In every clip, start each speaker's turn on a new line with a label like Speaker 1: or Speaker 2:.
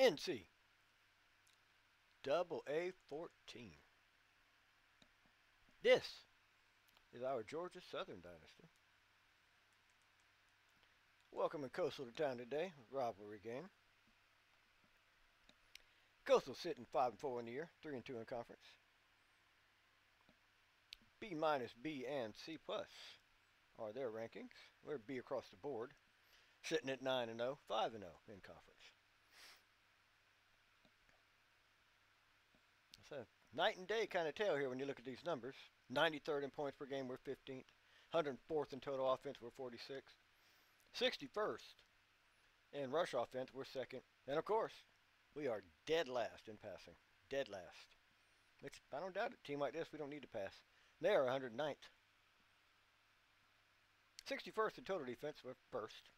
Speaker 1: NC Double A 14. This is our Georgia Southern Dynasty. Welcome in Coastal to town today, rivalry game. Coastal sitting 5 and 4 in the year, 3 and 2 in conference. B minus, B and C plus are their rankings. We're B across the board, sitting at 9 and 0, 5 and 0 in conference. It's a night and day kind of tale here when you look at these numbers. 93rd in points per game, we're 15th. 104th in total offense, we're 46th. 61st in rush offense, we're second. And of course, we are dead last in passing. Dead last. I don't doubt it. A team like this, we don't need to pass. They are 109th. 61st in total defense, we're first.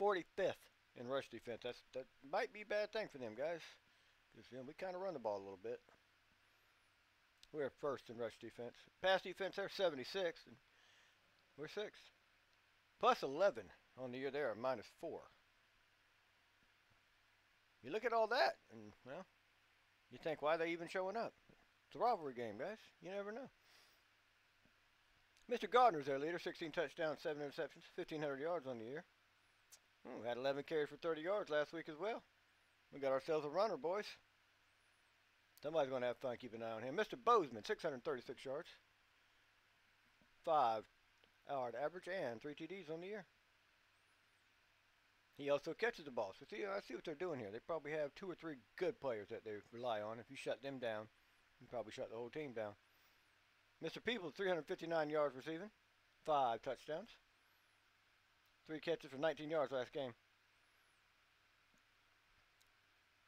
Speaker 1: 45th in rush defense. That's, that might be a bad thing for them, guys. Because, you know, we kind of run the ball a little bit. We're first in rush defense. Pass defense, they're 76, and we're sixth. Plus 11 on the year there, minus 4. You look at all that, and, well, you think, why are they even showing up? It's a rivalry game, guys. You never know. Mr. Gardner's their leader, 16 touchdowns, 7 interceptions, 1,500 yards on the year. Hmm, had 11 carries for 30 yards last week as well. We got ourselves a runner, boys. Somebody's going to have fun keeping an eye on him. Mr. Bozeman, 636 yards. 5 yard average and 3 TDs on the year. He also catches the ball. So see, I see what they're doing here. They probably have two or three good players that they rely on. If you shut them down, you probably shut the whole team down. Mr. Peoples, 359 yards receiving, five touchdowns, three catches for 19 yards last game.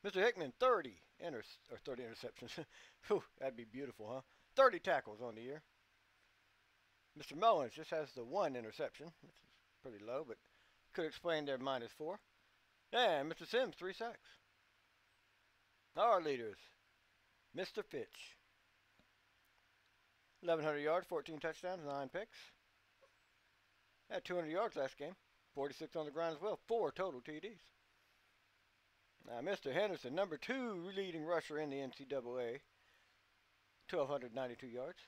Speaker 1: Mr. Hickman, 30 inter or 30 interceptions. Whew, that'd be beautiful, huh? 30 tackles on the year. Mr. Mullins just has the one interception, which is pretty low, but could explain their minus four. And Mr. Sims, three sacks. Our leaders, Mr. Fitch, 1,100 yards, 14 touchdowns, 9 picks. Had 200 yards last game. 46 on the ground as well. Four total TDs. Now, Mr. Henderson, number two leading rusher in the NCAA. 1,292 yards.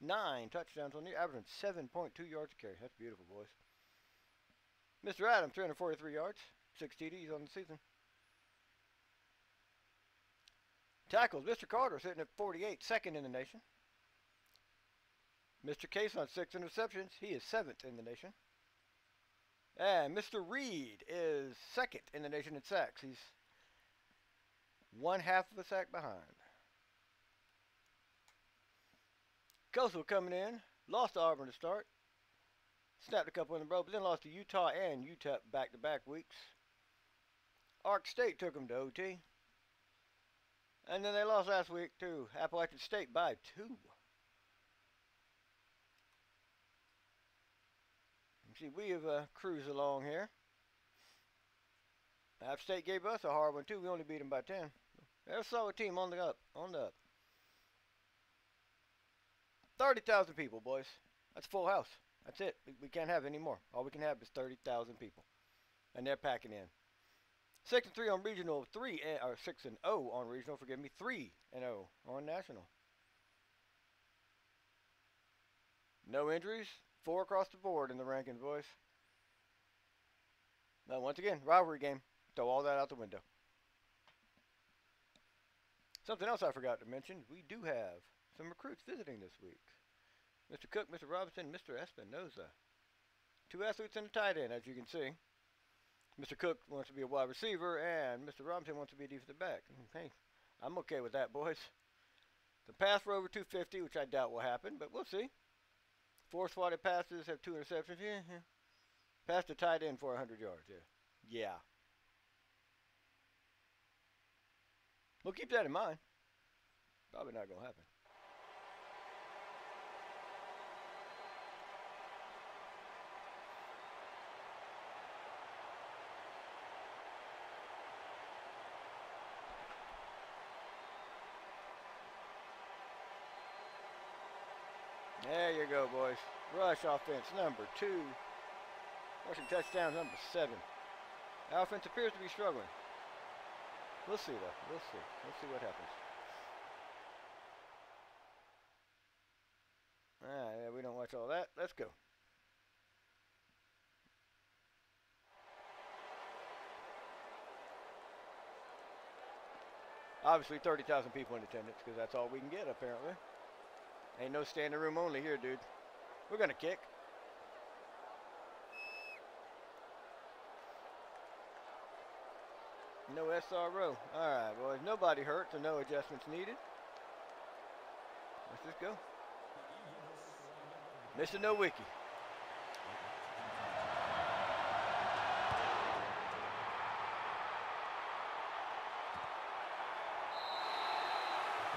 Speaker 1: Nine touchdowns on the averaging 7.2 yards a carry. That's beautiful, boys. Mr. Adams, 343 yards. Six TDs on the season. Tackles, Mr. Carter sitting at 48, second in the nation. Mr. Case on six interceptions. He is seventh in the nation. And Mr. Reed is second in the nation in sacks. He's one half of a sack behind. Coastal coming in. Lost to Auburn to start. Snapped a couple in the row, but then lost to Utah and UTEP back-to-back weeks. Ark State took them to OT. And then they lost last week to Appalachian State by two. See, we have uh, cruised along here. App State gave us a hard one too. We only beat them by 10. They're a solid team on the up. On the up. 30,000 people, boys. That's full house. That's it. We, we can't have any more. All we can have is 30,000 people. And they're packing in. 6 and 3 on regional, 3 and, or 6 and 0 on regional, forgive me, 3 and 0 on national. No injuries, Four across the board in the rankings, boys. Now, once again, rivalry game. Throw all that out the window. Something else I forgot to mention, we do have some recruits visiting this week. Mr. Cook, Mr. Robinson, Mr. Espinoza. Two athletes and a tight end, as you can see. Mr. Cook wants to be a wide receiver, and Mr. Robinson wants to be a defensive back. Hey, I'm okay with that, boys. The pass for over 250, which I doubt will happen, but we'll see. Four swatted passes, have two interceptions. Yeah, yeah. Passed a tight end for 100 yards. Yeah. Yeah. We'll keep that in mind. Probably not going to happen. There you go, boys. Rush offense number two. Rushing touchdown number seven. Our offense appears to be struggling. We'll see though. We'll see. We'll see what happens. Ah, yeah, we don't watch all that. Let's go. Obviously, 30,000 people in attendance because that's all we can get, apparently. Ain't no standing room only here, dude. We're going to kick. No SRO. All right, boys. Nobody hurt, so no adjustments needed. Let's just go. Mr. No Wiki.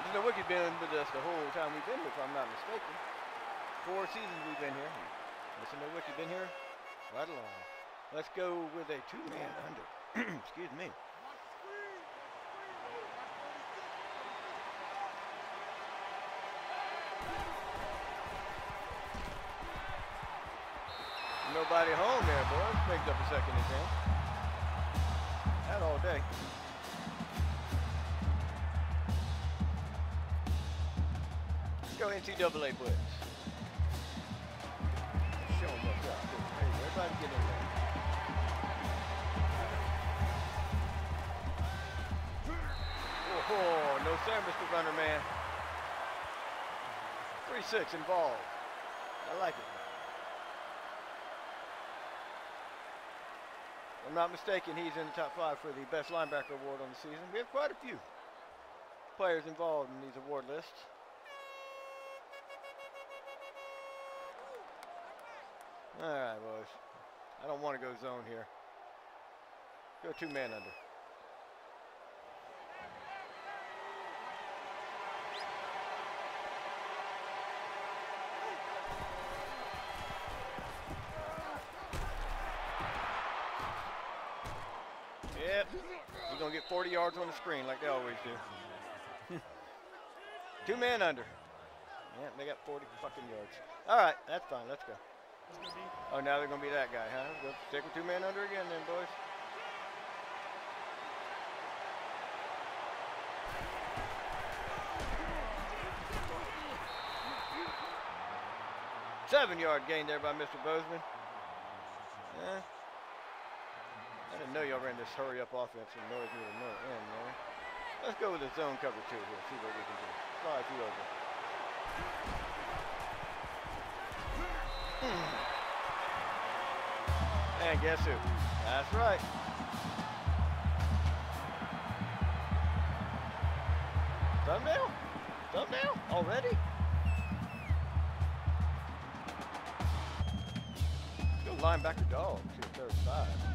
Speaker 1: Mr. No Wiki's been with us the whole time we've been here, if I'm not mistaken. Four seasons we've been here. Mr. No Wiki been here right along. Let's go with a two-man under. Excuse me. Nobody home there, boys. Picked up a second all day. Let's go NCAA blitz. Show them what's up. everybody get in there. Oh, no sir, Mr. Runner Man. 3-6 involved. I like it. I'm not mistaken, he's in the top five for the best linebacker award on the season. We have quite a few players involved in these award lists. All right, boys. I don't want to go zone here. Go two man under. Yep. You're going to get 40 yards on the screen like they always do. Two man under. Yeah, they got 40 fucking yards. All right, that's fine. Let's go. Oh, now they're going to be that guy, huh? Go stick with two man under again then, boys. Seven yard gain there by Mr. Bozeman. Yeah. I didn't know y'all ran this hurry up offense and noise me to no end, man. Let's go with the zone cover two here, see what we can do. Slide you over. Hmm. And guess who? That's right. Thumbnail? Thumbnail? Already? Let's go linebacker dog to the third side.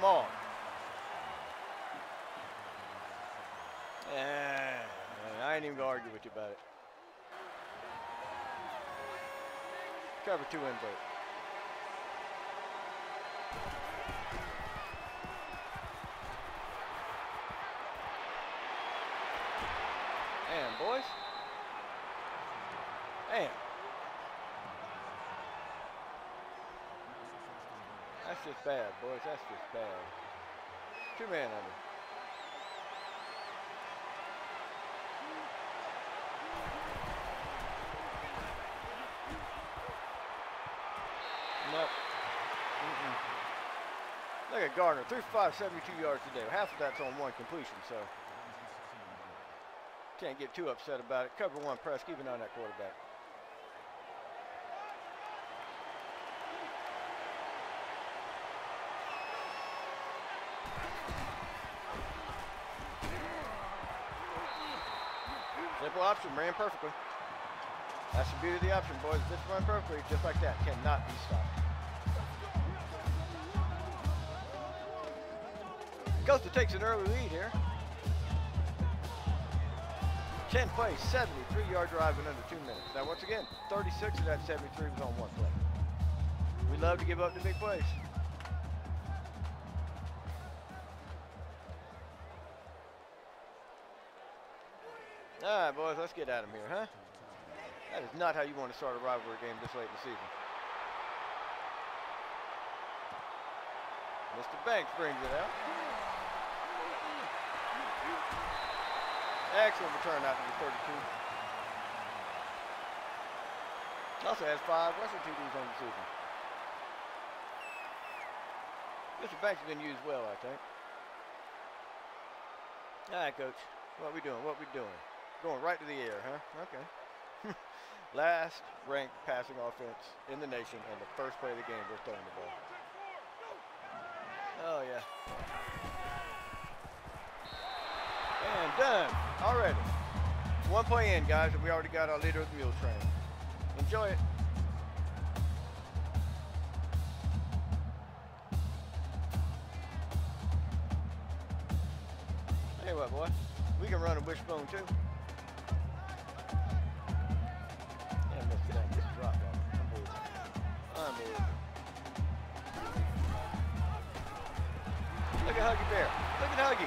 Speaker 1: Come on. Eh, I ain't even gonna argue with you about it. Cover two invert. And boys. And. That's just bad, boys. That's just bad. Two man under. Nope. Mm-mm. Look at Gardner, threw five, 72 yards today. Half of that's on one completion, so can't get too upset about it. Cover one press, keep an eye on that quarterback. Simple option, ran perfectly. That's the beauty of the option, boys. Just run perfectly, just like that. Cannot be stopped. Coastal takes an early lead here. 10 plays, 73 yard drive in under two minutes. Now, once again, 36 of that 73 was on one play. We love to give up the big plays. Get at him here, huh? That is not how you want to start a rivalry game this late in the season. Mr. Banks brings it out. Excellent return out to the 32. Also has five rushing TDs on the season. Mr. Banks has been used well, I think. All right, coach. What we doing? What we doing? Going right to the air, huh? Okay. Last ranked passing offense in the nation and the first play of the game, we're throwing the ball. Oh, yeah. And done already. One play in, guys, and we already got our leader of the mule train. Enjoy it. Hey, what, boy? We can run a wishbone, too. Bear. Look at Huggy.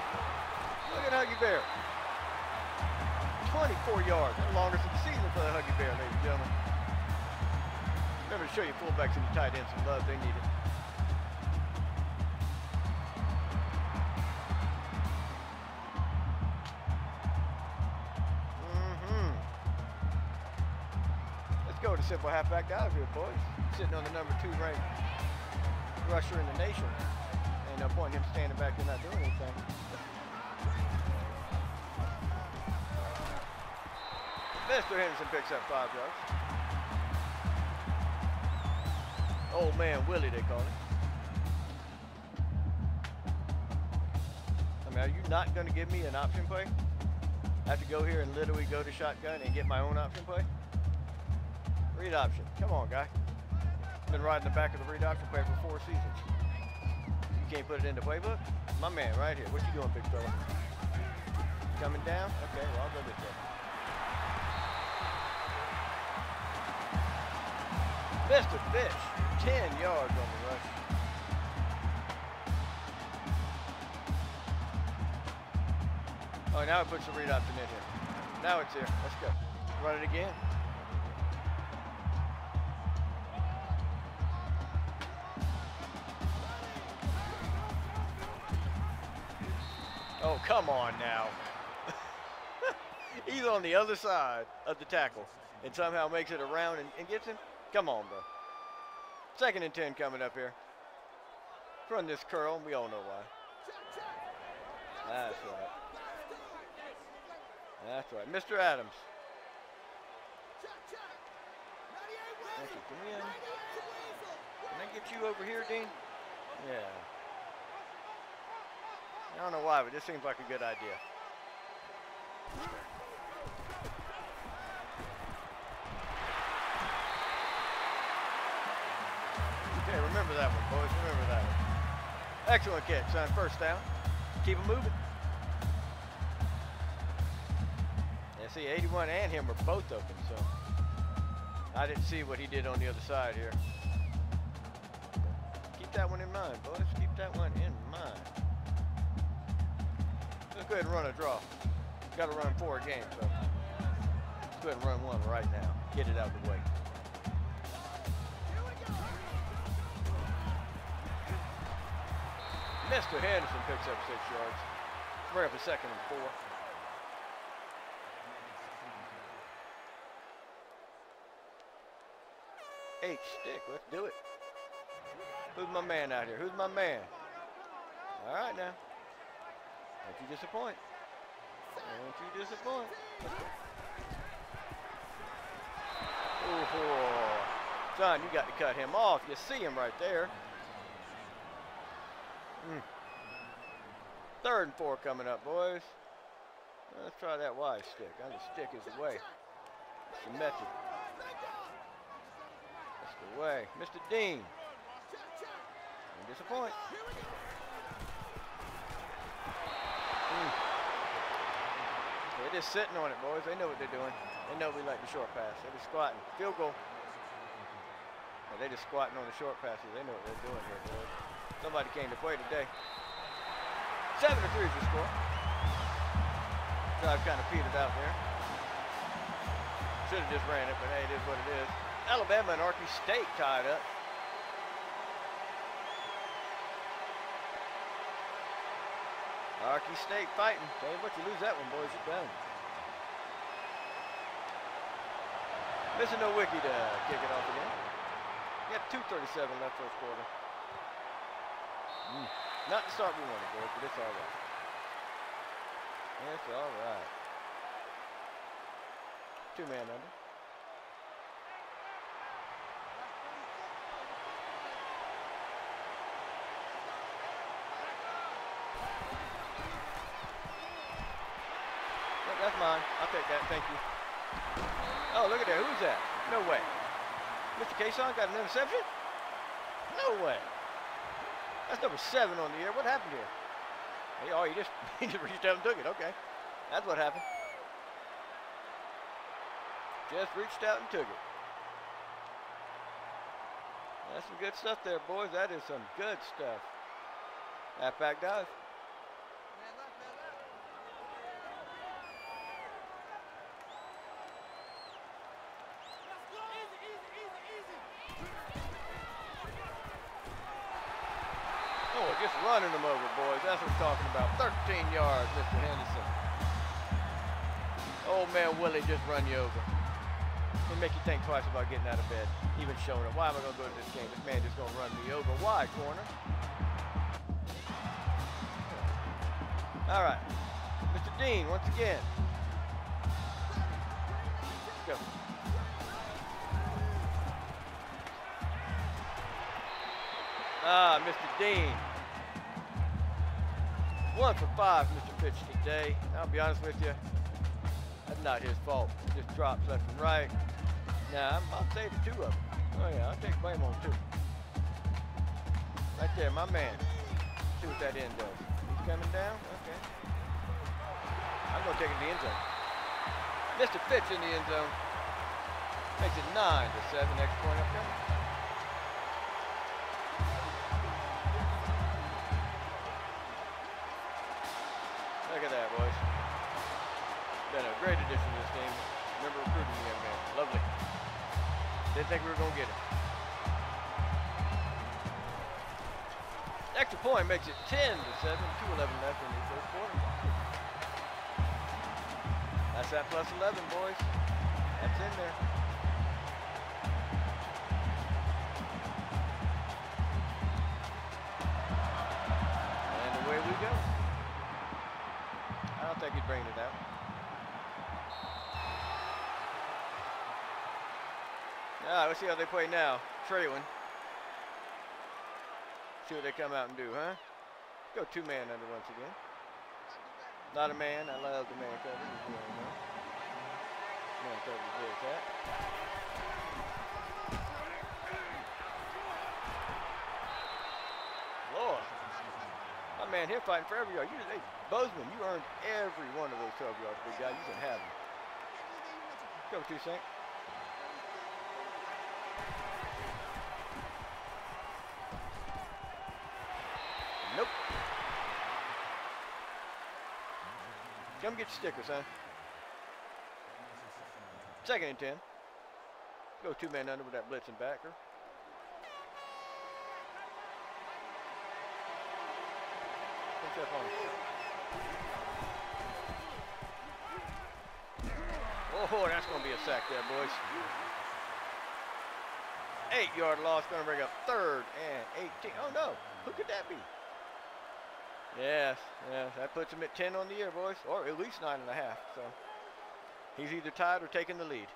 Speaker 1: Look at Huggy Bear. 24 yards. The longest of the season for the Huggy Bear, ladies and gentlemen. Remember to show your fullbacks and your tight ends some love. They need it. Mm-hmm. Let's go to simple halfback out of here, boys. Sitting on the number two ranked rusher in the nation. Ain't no point in him standing back there not doing anything. Mr. Henderson picks up five yards. Old man Willie, they call him. I mean, are you not going to give me an option play? I have to go here and literally go to shotgun and get my own option play? Read option. Come on, guy. Been riding the back of the read option play for four seasons. Can't put it in the playbook? My man, right here. What you doing, big fella? Coming down? Okay, well, I'll go get that. Mr. Fitch, 10 yards on the rush. Oh, now it puts the read option in here. Now it's here. Let's go. Run it again. Come on now. He's on the other side of the tackle and somehow makes it around and, and gets him. Come on, bro. Second and 10 coming up here. Run this curl, we all know why. That's right. That's right. Mr. Adams. Thank you. Can we, um, can I get you over here, Dean? Yeah. I don't know why, but this seems like a good idea. Okay, remember that one, boys. Remember that one. Excellent catch, son. First down. Keep it moving. Yeah, see, 81 and him were both open, so I didn't see what he did on the other side here. Keep that one in mind, boys. Keep that one in mind. Go ahead and run a draw. Got to run four a game, so let's go ahead and run one right now. Get it out of the way. Mr. Henderson picks up six yards. We're up a second and four. H stick, let's do it. Who's my man out here? Who's my man? All right now. Don't you disappoint. Don't you disappoint. Ooh, son, you got to cut him off. You see him right there. Mm. Third and four coming up, boys. Let's try that Y stick. I think stick is the way. It's the method. That's the way. Mr. Dean. Don't disappoint. They're just sitting on it, boys. They know what they're doing. They know we like the short pass. They're just squatting. Field goal. They're just squatting on the short passes. They know what they're doing here, boys. Somebody came to play today. Seven to three is the score. Drive kind of petered out there. should have just ran it, but hey, it is what it is. Alabama and Arkansas State tied up. Arky State fighting. You what, you lose that one, boys, you're done. Missing no wiki to kick it off again. We got 2.37 left first quarter. Mm. Not the start we wanted, boys, but it's all right. It's all right. Two man under. that's mine. I'll take that. Thank you. Oh, look at that. Who's that? No way. Mr. Cason got an interception? No way. That's number seven on the air. What happened here? Hey, oh, he just, he just reached out and took it. Okay. That's what happened. Just reached out and took it. That's some good stuff there, boys. That is some good stuff. Halfback dive. Running them over, boys. That's what we're talking about. 13 yards, Mr. Henderson. Old man Willie just run you over. It'll make you think twice about getting out of bed, even showing up. Why am I going to go to this game? This man just going to run me over. Why, corner? All right. Mr. Dean, once again. Let's go. Ah, Mr. Dean. One for five, Mr. Fitch today. I'll be honest with you, that's not his fault. Just drops left and right. Now, I'm, I'll say the two of them. Oh yeah, I'll take blame on two. Right there, my man. See what that end does. He's coming down? Okay. I'm to take it to the end zone. Mr. Fitch in the end zone. Makes it 9 to 7. Next point up Didn't think we were going to get it. Extra point makes it 10 to 7, 2 11 left in the first quarter. That's that plus 11, boys. That's in there. Play now. Trailing. See what they come out and do, huh? Go two man under once again. Not a man. I love the man coverage. Man coverage is that. Lord. My man here fighting for every yard. You, hey, Bozeman, you earned every one of those 12 yards, big guy. You can have them. Go two, Saint. Nope. Come get your stickers, huh? Second and ten. Go two men under with that blitzing backer. Oh, that's going to be a sack there, boys. Eight yard loss, going to bring up third and 18. Oh, no. Who could that be? Yes, yes, that puts him at 10 on the year, boys, or at least nine and a half. So he's either tied or taking the lead.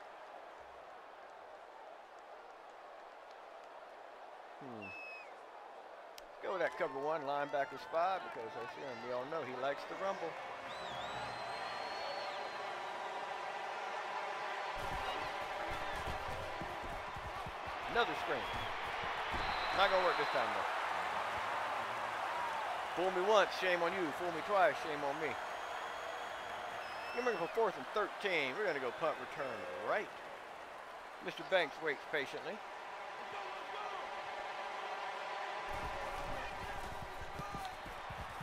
Speaker 1: Hmm. Let's go with that cover one linebacker spy because I see him. We all know he likes to rumble. Another screen. Not gonna work this time though. Fool me once, shame on you. Fool me twice, shame on me. Going for fourth and 13. We're going to go punt return right. Mr. Banks waits patiently.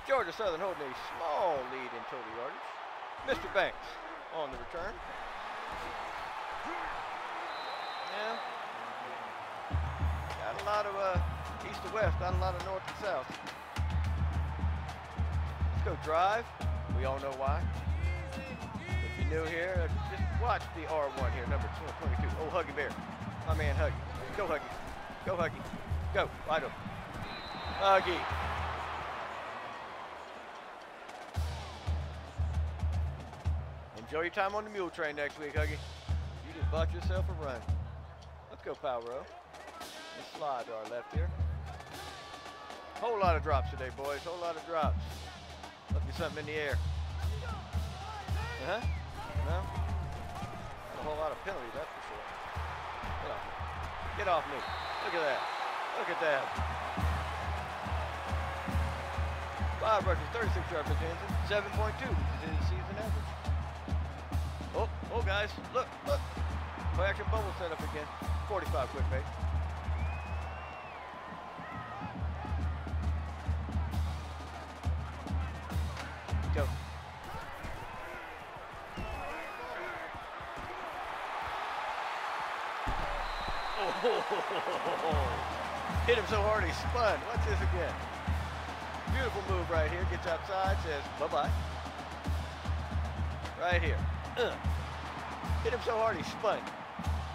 Speaker 1: Georgia Southern holding a small lead in total yardage. Mr. Banks on the return. Yeah. Got a lot of uh, east to west, not a lot of north to south. Go drive. We all know why. If you're new here, just watch the R1 here, number 22. Oh, Huggy Bear. My man, Huggy. Go, Huggy. Go, Huggy. Go. Wide open. Huggy. Enjoy your time on the mule train next week, Huggy. You just bought yourself a run. Let's go, Power Let's slide to our left here. Whole lot of drops today, boys. Whole lot of drops. Something in the air. Uh-huh. No? Not a whole lot of penalties, that's for sure. Get off me. Get off me. Look at that. Look at that. Five rushes, 36 yards per Jansen, 7.2, which is his season average. Oh, oh guys, look, look. Play action bubble set up again. 45 quick base. Spun. Watch this again. Beautiful move right here. Gets outside, says bye-bye. Right here. Uh. Hit him so hard he spun.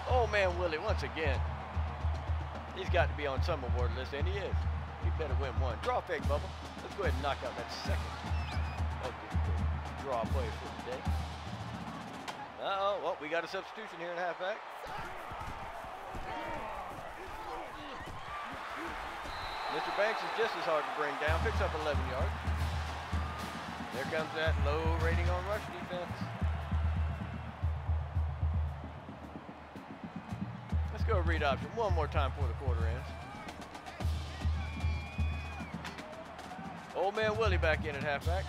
Speaker 1: Oh man, Willie, once again. He's got to be on some award list, and he is. He better win one. Draw fake, Bubba. Let's go ahead and knock out that second the draw plays for today. day. Uh-oh, well, we got a substitution here in halfback. Mr. Banks is just as hard to bring down. Picks up 11 yards. There comes that low rating on rush defense. Let's go read option one more time before the quarter ends. Old man Willie back in at halfback.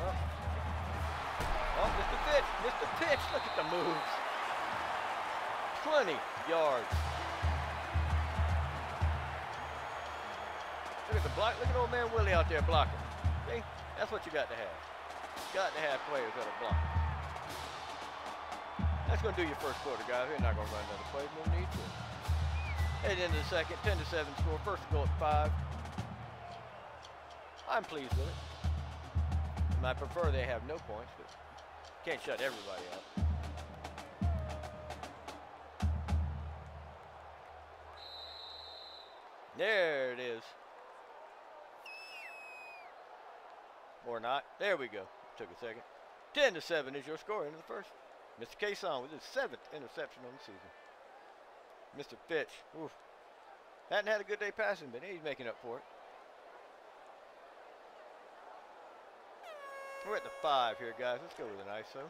Speaker 1: Oh, oh Mr. Fitch, Mr. Fitch, look at the moves. 20 yards. Block. Look at old man Willie out there blocking. See? That's what you got to have. Got to have players that are blocking. That's going to do your first quarter, guys. We're not going to run another play. No need to. Head into the second. 10 to 7 score. First goal at 5. I'm pleased with it. I prefer they have no points, but can't shut everybody out. There it is. Or not. There we go. Took a second. 10 to 7 is your score into the first. Mr. Cason with his seventh interception on the season. Mr. Fitch, oof. Hadn't had a good day passing, but he's making up for it. We're at the five here, guys. Let's go with an ISO.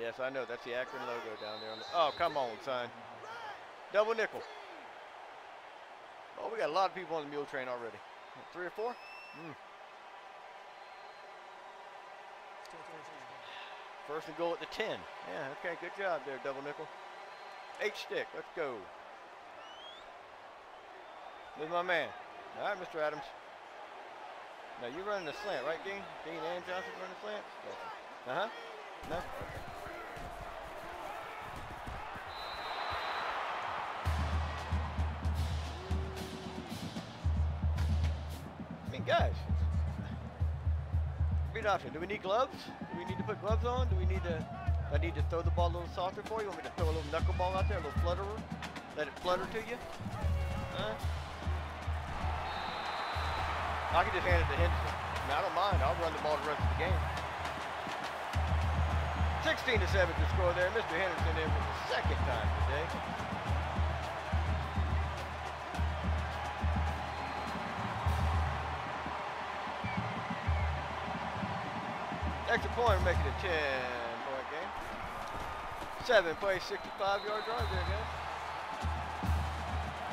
Speaker 1: Yes, I know. That's the Akron logo down there. The, oh, come on, son. Double nickel. We got a lot of people on the mule train already. Three or four? Mm. First and goal at the 10. Yeah, okay, good job there, double nickel. H stick, let's go. With my man. All right, Mr. Adams. Now you're running the slant, right, Dean? Dean and Johnson running the slant? Uh-huh. No? Guys, read option. Do we need gloves? Do we need to put gloves on? Do we need to, I need to throw the ball a little softer for you? Want me to throw a little knuckleball out there, a little flutterer? Let it flutter to you? Huh? I can just hand it to Henderson. I don't mind. I'll run the ball the rest of the game. 16 to 7 to score there. Mr. Henderson in for the second time today. Extra point, make it a 10 point game. Seven plays 65 yard drive there, guys.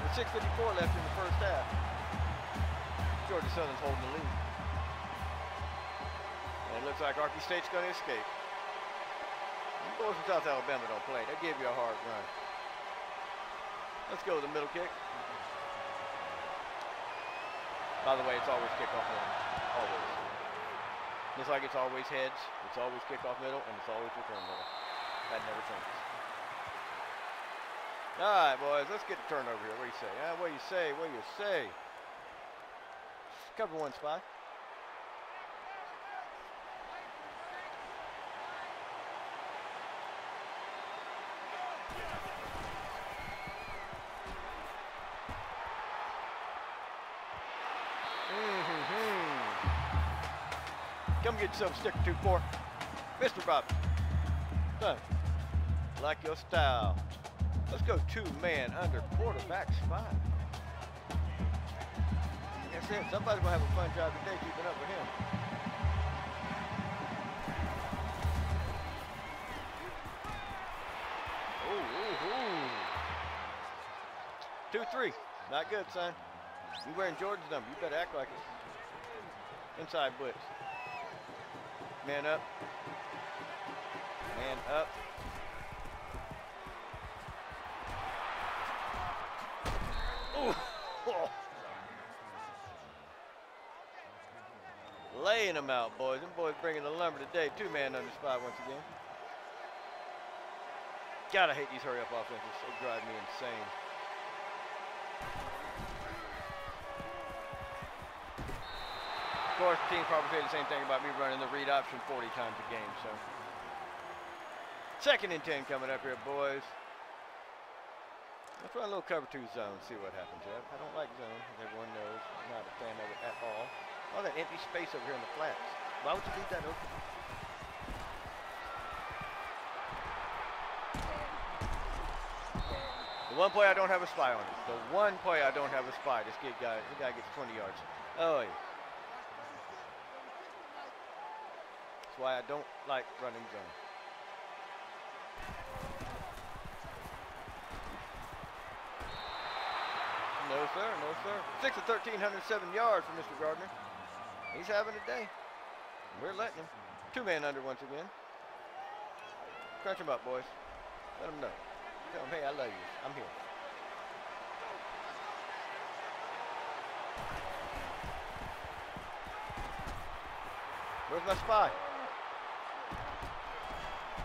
Speaker 1: With 6.54 left in the first half. Georgia Southern's holding the lead. And it looks like Arky State's going to escape. The boys from South Alabama don't play. They give you a hard run. Let's go with the middle kick. By the way, it's always kickoff. Always. Just like it's always heads, it's always kickoff middle, and it's always return middle. That never changes. All right, boys, let's get the turnover here. What do you say? Ah, what do you say? What do you say? Cover one spot. Come get yourself a stick two, for Mr. Bob. Son, like your style. Let's go two man under quarterback spot. That's it. Somebody's gonna have a fun job today keeping up with him. Ooh, ooh, ooh. Two, three. Not good, son. You wearing Jordan's number. You better act like it. Inside blitz. Man up. Man up. Laying them out, boys. Them boys bringing the lumber today. Two man under spot once again. Gotta hate these hurry up offenses. They drive me insane. Course, team probably say the same thing about me running the read option 40 times a game, so. Second and 10 coming up here, boys. Let's run a little cover two zone, see what happens. I don't like zone, as everyone knows. I'm not a fan of it at all. All that empty space over here in the flats. Why would you leave that open? The one play I don't have a spy on it. The one play I don't have a spy. This kid guy, the guy gets 20 yards. Oh, yeah. That's why I don't like running zone. No, sir. No, sir. 6 of 1,307 yards for Mr. Gardner. He's having a day. We're letting him. Two man under once again. Crunch him up, boys. Let him know. Tell him, hey, I love you. I'm here. Where's my spy?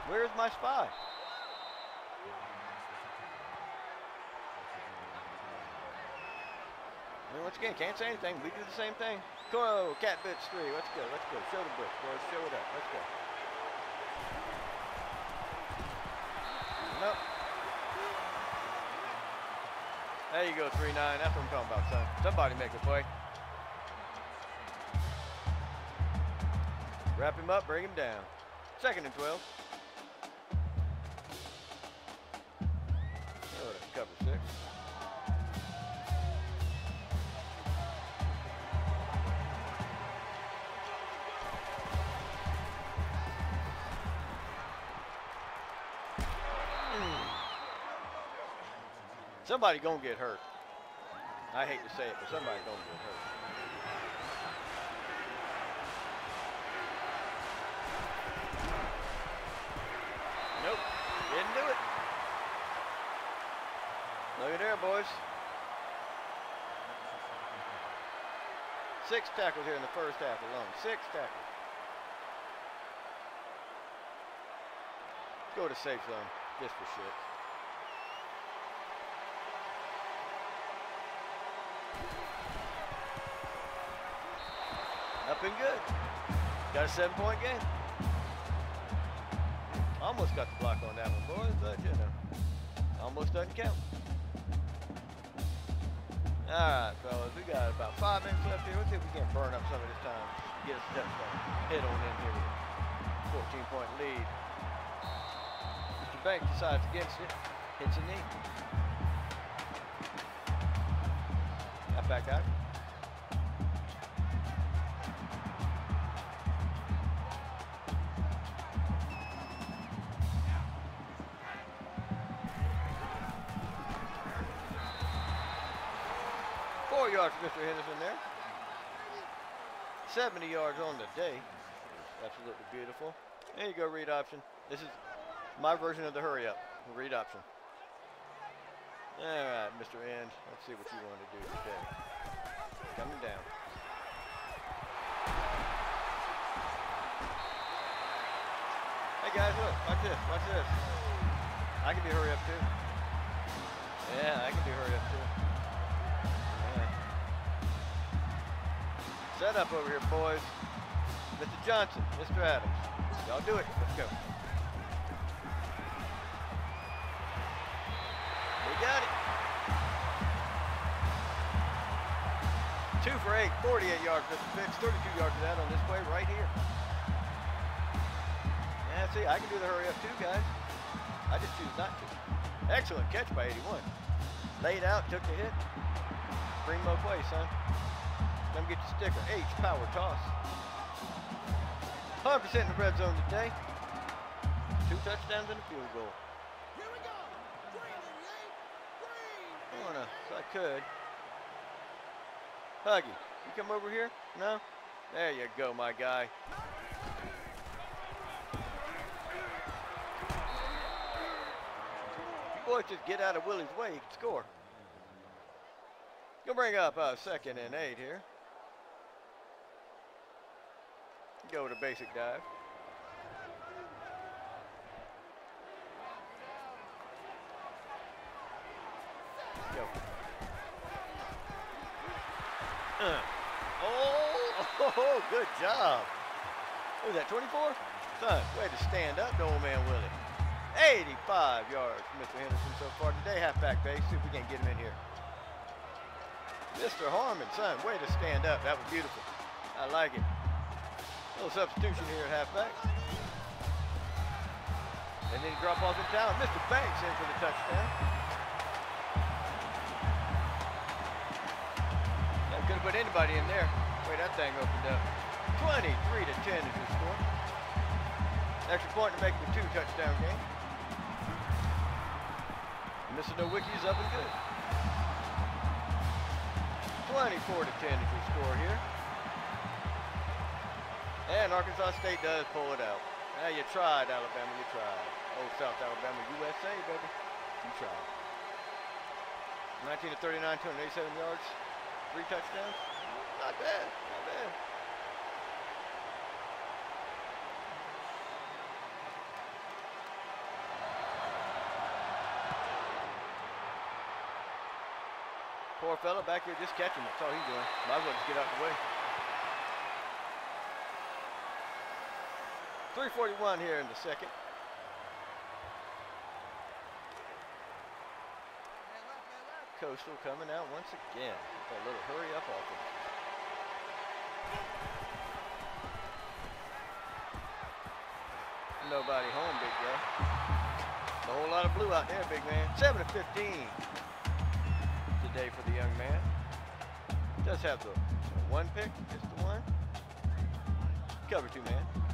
Speaker 1: Where's my spy? I mean, once again, can't say anything. We do the same thing. On, cat bits three. Let's go. Let's go. Show the blitz, boys. Show it up. Let's go. Nope. There you go, 3-9. That's what I'm talking about, son. Somebody make a play. Wrap him up, bring him down. Second and 12. Somebody gonna get hurt. I hate to say it, but somebody gonna get hurt. Nope, didn't do it. Look at there, boys. Six tackles here in the first half alone. Six tackles. Let's go to safe zone, just for shit. And good. Got a seven point game. Almost got the block on that one, boys, but you know, almost doesn't count. All right, fellas, we got about five minutes left here. Let's see if we can burn up some of this time. Get us a. Head on in here with a 14 point lead. Mr. Bank decides against it. Hits a knee. Got back out. Hit us in there. 70 yards on the day. Absolutely beautiful. There you go, read option. This is my version of the hurry up, read option. All right, Mr. End, let's see what you want to do today. Coming down. Hey guys, look, watch this, watch this. I can be hurry up too. Yeah, I can be hurry up too. Set up over here, boys. Mr. Johnson, Mr. Adams. Y'all do it. Let's go. We got it. Two for eight, 48 yards, Mr. Fitch, 32 yards of that on this play right here. Yeah, see, I can do the hurry up too, guys. I just choose not to. Excellent catch by 81. Laid out, took the hit. Primo play, son. Get your sticker. H, power toss. 100% in the red zone today. Two touchdowns and a field goal.
Speaker 2: Here we go. Green and Yank. Green.
Speaker 1: I wanna, if I could. Huggy, you come over here? No? There you go, my guy. You boys just get out of Willie's way, you can score. Gonna bring up uh, second and eight here. Go with a basic dive. Go. Uh. Oh, oh, good job. What was that, 24? Son, way to stand up to old man Willie. 85 yards from Mr. Henderson so far today. Halfback base. See if we can get him in here. Mr. Harmon, son, way to stand up. That was beautiful. I like it. Little substitution here at halfback. And then drop off in town. Mr. Banks in for the touchdown. That could have put anybody in there. Way that thing opened up. 23 to 10 is your score. Extra point to make a two touchdown game. Mr. Nowicki's up and good. 24 to 10 is your score here. And Arkansas State does pull it out. Now you tried, Alabama, you tried. Old South Alabama, USA, baby. You tried. 19 to 39, 287 yards, three touchdowns. Not bad, not bad. Poor fella back here just catching. That's all he's doing. Might as well just get out of the way. 341 here in the second. Coastal coming out once again. A little hurry up offense. Nobody home, big guy. A whole lot of blue out there, big man. 7 to 15 today for the young man. Does have the one pick, just the one. Cover two man.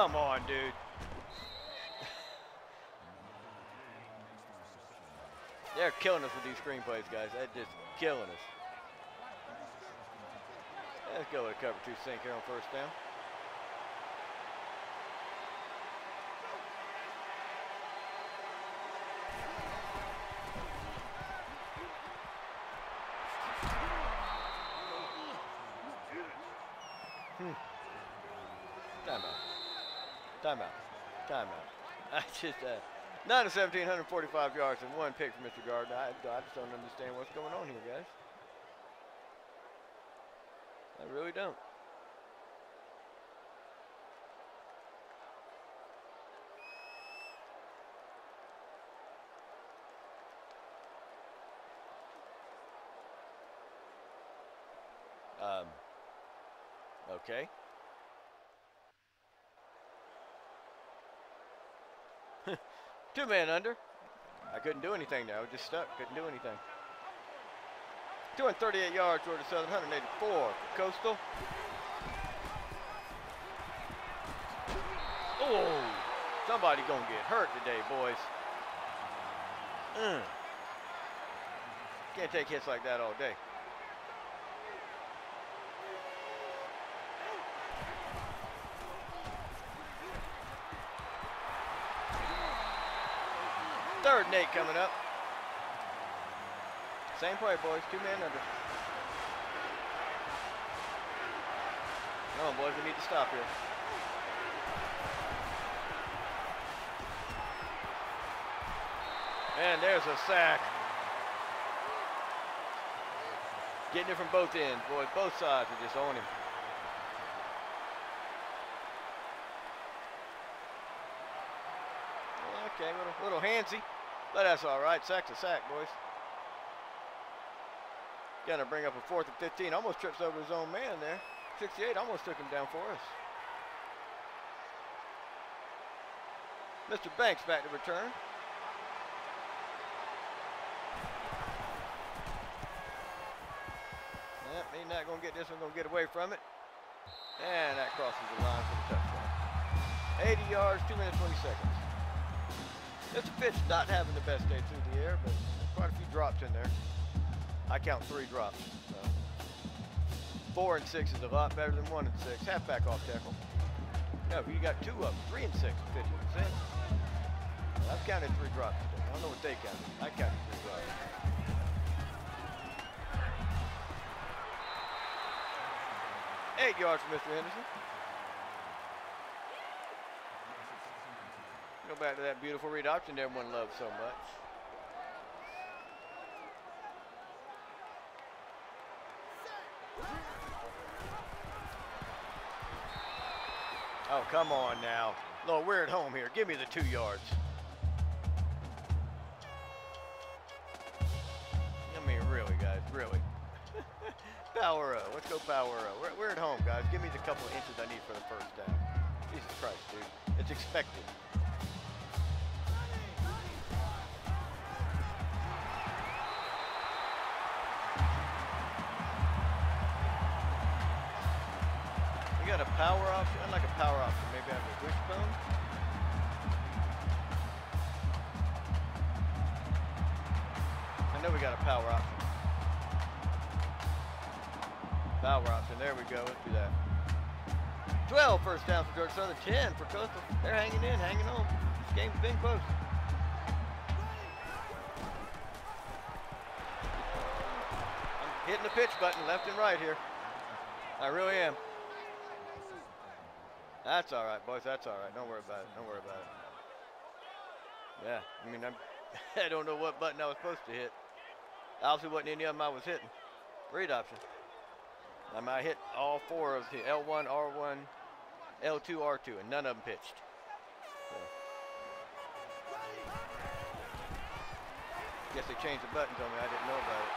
Speaker 1: Come on, dude. They're killing us with these screenplays, guys. They're just killing us. Let's go with a cover two sink here on first down. Hmm. Timeout. Timeout. Timeout. I just, uh, 9 to 17, 145 yards and one pick for Mr. Gardner. I, I just don't understand what's going on here, guys. I really don't. Um, okay. Two man under. I couldn't do anything there. I was just stuck. Couldn't do anything. 238 yards the Southern, 184 for Coastal. Oh, somebody gonna get hurt today, boys. Mm. Can't take hits like that all day. Eight coming up. Same play, boys. Two men under. Come on, boys. We need to stop here. And there's a sack. Getting it from both ends, boys. Both sides are just on him. Okay, little little handsy, but that's all right. Sack a sack, boys. Gonna bring up a fourth and 15. Almost trips over his own man there. 68 almost took him down for us. Mr. Banks back to return. Yep, he's not gonna get this one, gonna get away from it. And that crosses the line for the touchdown. 80 yards, 2 minutes, 20 seconds. Mr. Fitch not having the best day through the air, but quite a few drops in there. I count three drops. So. Four and six is a lot better than one and six. Halfback off tackle. No, you got two of them, three and six, 50%. I've counted three drops today. I don't know what they counted. I counted three drops. Eight yards for Mr. Henderson. Back to that beautiful read option that everyone loves so much. Oh, come on now. Lord, we're at home here. Give me the two yards. I mean, really, guys, really. power up. Let's go power up. We're, we're at home, guys. Give me the couple of inches I need for the first down. Jesus Christ, dude. It's expected. Down Southern. 10 for Coastal. They're hanging in, hanging on. This game's been close. I'm hitting the pitch button left and right here. I really am. That's all right, boys. That's all right. Don't worry about it. Don't worry about it. Yeah, I mean, I'm, I don't know what button I was supposed to hit. Obviously, wasn't any of them I was hitting. Read option. I I hit all four of the L1, R1, L2, R2, and none of them pitched. So. Guess they changed the buttons on me. I didn't know about it.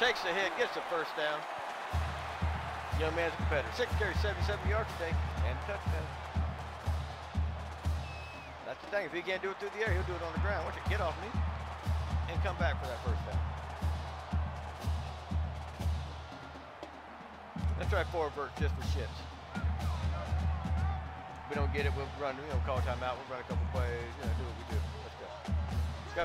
Speaker 1: Takes the hit, gets the first down. Young man's a competitor. Six carries, 77 yards today, and a touchdown. That's the thing. If he can't do it through the air, he'll do it on the ground. Watch it get off me and come back for that first down. Try forward vert just for shits. If we don't get it, we'll run, you know, call timeout. We'll run a couple plays, you know, do what we do. Let's go. Let's go.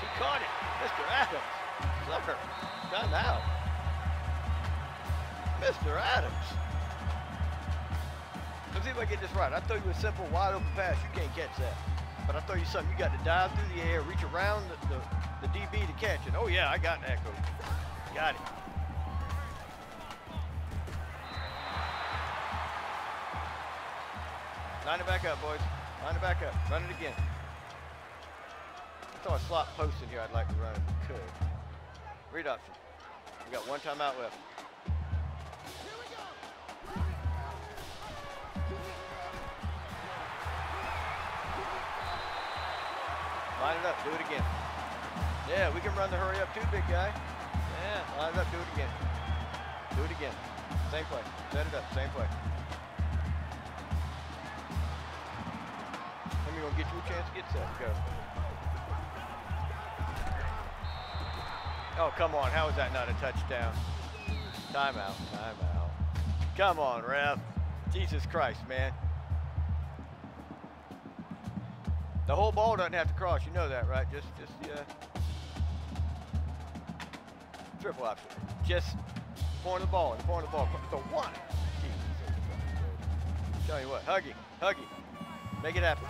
Speaker 1: She caught it. Mr. Adams. Sucker. Time out. Mr. Adams. Let's see if I get this right. I throw you a simple wide open pass. You can't catch that. But I throw you something. You got to dive through the air, reach around the, the, the DB to catch it. Oh, yeah, I got that, coach. Got it. Line it back up, boys. Line it back up. Run it again. I throw a slot post in here I'd like to run if we could. Read option. We got one timeout left. Line it up, do it again. Yeah, we can run the hurry up too, big guy. Yeah, line it up, do it again. Do it again. Same play. Set it up, same play. Let me gonna get you a chance to get set. Go. Oh, come on. How is that not a touchdown? Timeout. Timeout. Come on, ref. Jesus Christ, man. The whole ball doesn't have to cross. You know that, right? Just, just uh, triple option. Just point the ball and point the ball. The one. Jesus. Tell you what, Huggy, Huggy, make it happen.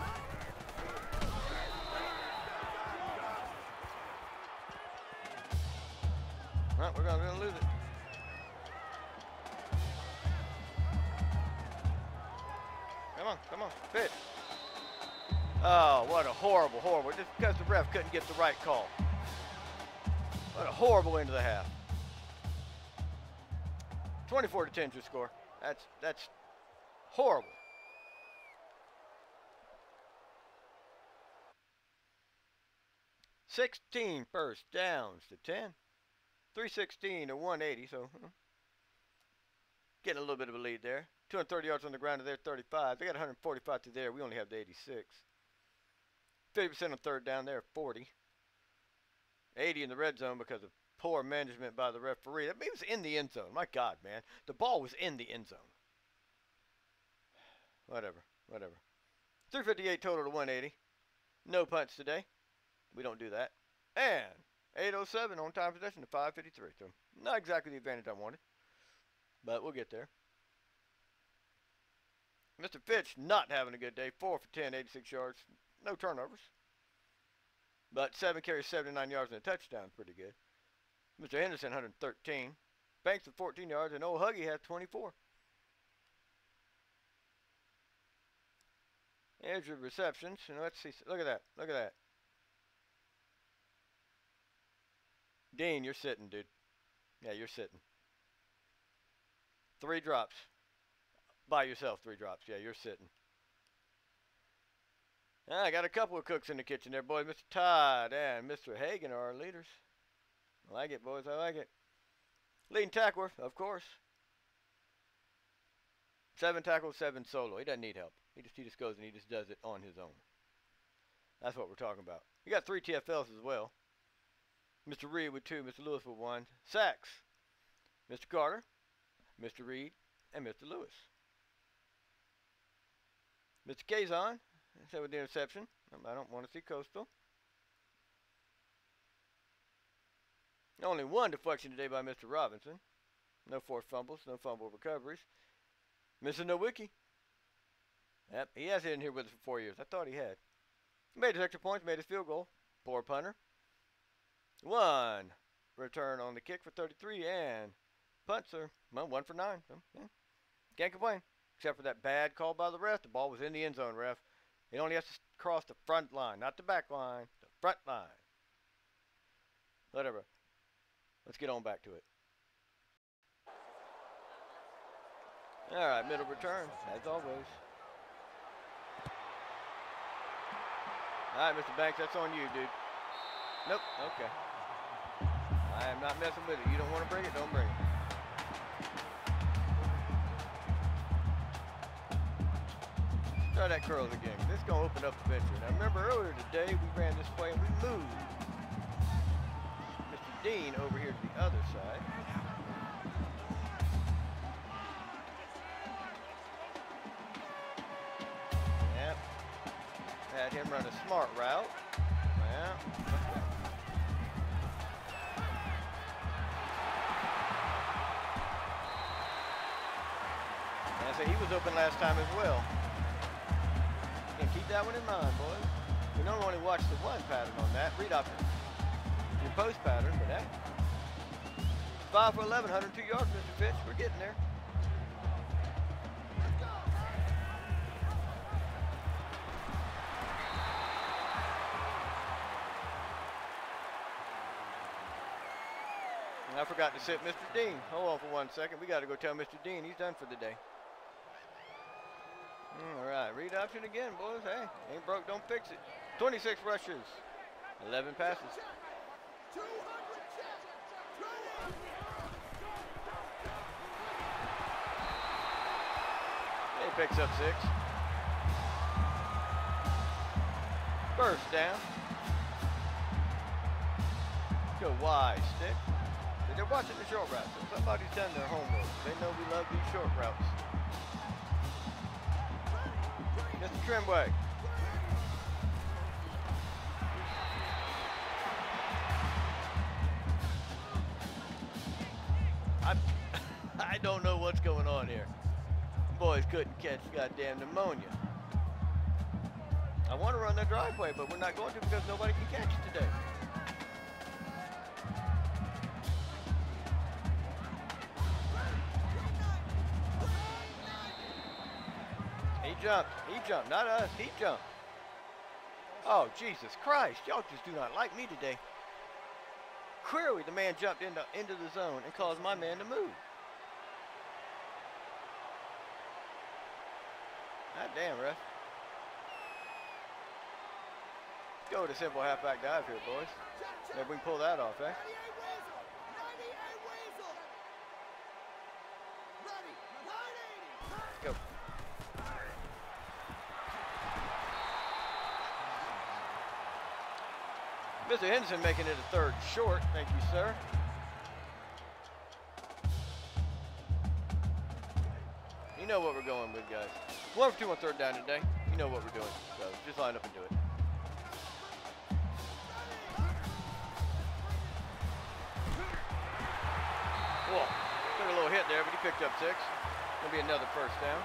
Speaker 1: We're gonna, lose it. Come on, come on, pitch. Oh, what a horrible, horrible. Just because the ref couldn't get the right call. What a horrible end of the half. 24 to 10 is your score. That's that's horrible. Sixteen first downs to ten. 316 to 180, so hmm, getting a little bit of a lead there. 230 yards on the ground to their 35. They got 145 to there. We only have the 86. 50% on third down there, 40. 80 in the red zone because of poor management by the referee. That means in the end zone. My God, man. The ball was in the end zone. Whatever, whatever. 358 total to 180. No punts today. We don't do that. And 807 on time possession to 553. So not exactly the advantage I wanted. But we'll get there. Mr. Fitch not having a good day. 4 for 10, 86 yards. No turnovers. But 7 carries, 79 yards and a touchdown. Pretty good. Mr. Henderson, 113. Banks with 14 yards. And old Huggy has 24. Here's your receptions. And let's see. Look at that. Look at that. Dean, you're sitting, dude. Yeah, you're sitting. Three drops. By yourself, three drops. Yeah, you're sitting. I got a couple of cooks in the kitchen there, boys. Mr. Todd and Mr. Hagan are our leaders. I like it, boys. I like it. Leading Tackworth, of course. Seven tackles, seven solo. He doesn't need help. He just he just goes and he just does it on his own. That's what we're talking about. He got three TFLs as well. Mr. Reed with two, Mr. Lewis with one. Sacks, Mr. Carter, Mr. Reed, and Mr. Lewis. Mr. Cason, said with the interception. Um, I don't want to see Coastal. Only one deflection today by Mr. Robinson. No forced fumbles, no fumble recoveries. Mr. Nowicki. Yep, he has been here with us for four years. I thought he had. Made his extra points, made his field goal. Poor punter. One return on the kick for 33 and punts are well, one for nine. So, yeah. Can't complain. Except for that bad call by the ref. The ball was in the end zone, ref. He only has to cross the front line, not the back line, the front line. Whatever. Let's get on back to it. All right, middle return, as always. All right, Mr. Banks, that's on you, dude. Nope, okay. I am not messing with it. You don't want to bring it, don't bring it. Try that curls again. This is going to open up the venture. Now remember earlier today we ran this play and we moved Mr. Dean over here to the other side. Yep. Had him run a smart route. Yeah. He was open last time as well. That one in mind, boys. We don't only watch the one pattern on that. Read off your post pattern, but that. 5 for 11, 102 yards, Mr. Fitch. We're getting there. I forgot to sit Mr. Dean. Hold on for one second. We got to go tell Mr. Dean he's done for the day. All right, read option again, boys. Hey, ain't broke, don't fix it. 26 rushes, 11 passes. He picks up six. First down. Go wide stick. They're watching the short routes. So somebody's done their homework. They know we love these short routes. Mr. Trimway. I, I don't know what's going on here. boys couldn't catch goddamn pneumonia. I want to run the driveway, but we're not going to because nobody can catch it today. Jumped. He jumped. Not us. He jumped. Oh, Jesus Christ. Y'all just do not like me today. Clearly, the man jumped into, into the zone and caused my man to move. God damn, ref. Go with a simple halfback dive here, boys. Maybe we can pull that off, eh? Mr. Henderson making it a third short. Thank you, sir. You know what we're going with, guys. One for two on third down today. You know what we're doing. So just line up and do it. Whoa. Took a little hit there, but he picked up six. Gonna be another first down.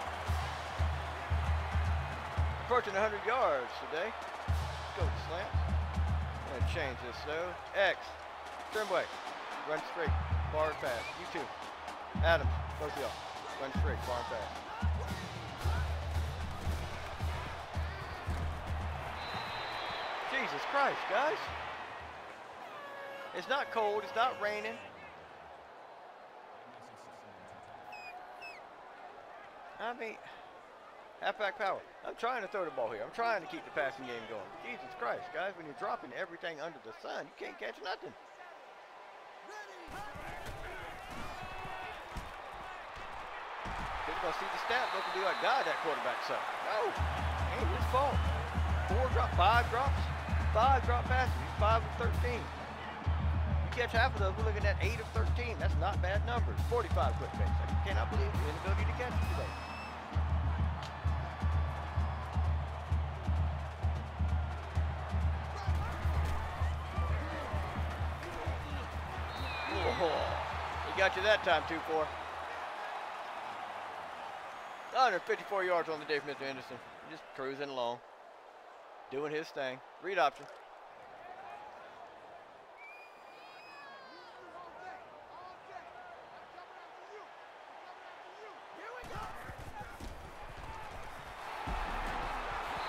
Speaker 1: Approaching 100 yards today. Let's go the slants. Gonna change this though. X. Trimway. Run straight. Forward pass. You two. Adams. Both y'all. Run straight. Forward pass. Jesus Christ, guys. It's not cold. It's not raining. I mean, halfback power. I'm trying to throw the ball here. I'm trying to keep the passing game going. Jesus Christ, guys, when you're dropping everything under the sun, you can't catch nothing. People gonna see the stat book and be like, God, that quarterback sucked. No, ain't his fault. Four drop, five drops, five drop passes. He's five of 13. You catch half of those, we're looking at eight of 13. That's not bad numbers. 45 quick picks. I cannot believe the inability to catch today. Got you that time, 2-4. 154 yards on the day for Mr. Henderson. Just cruising along. Doing his thing. Read option.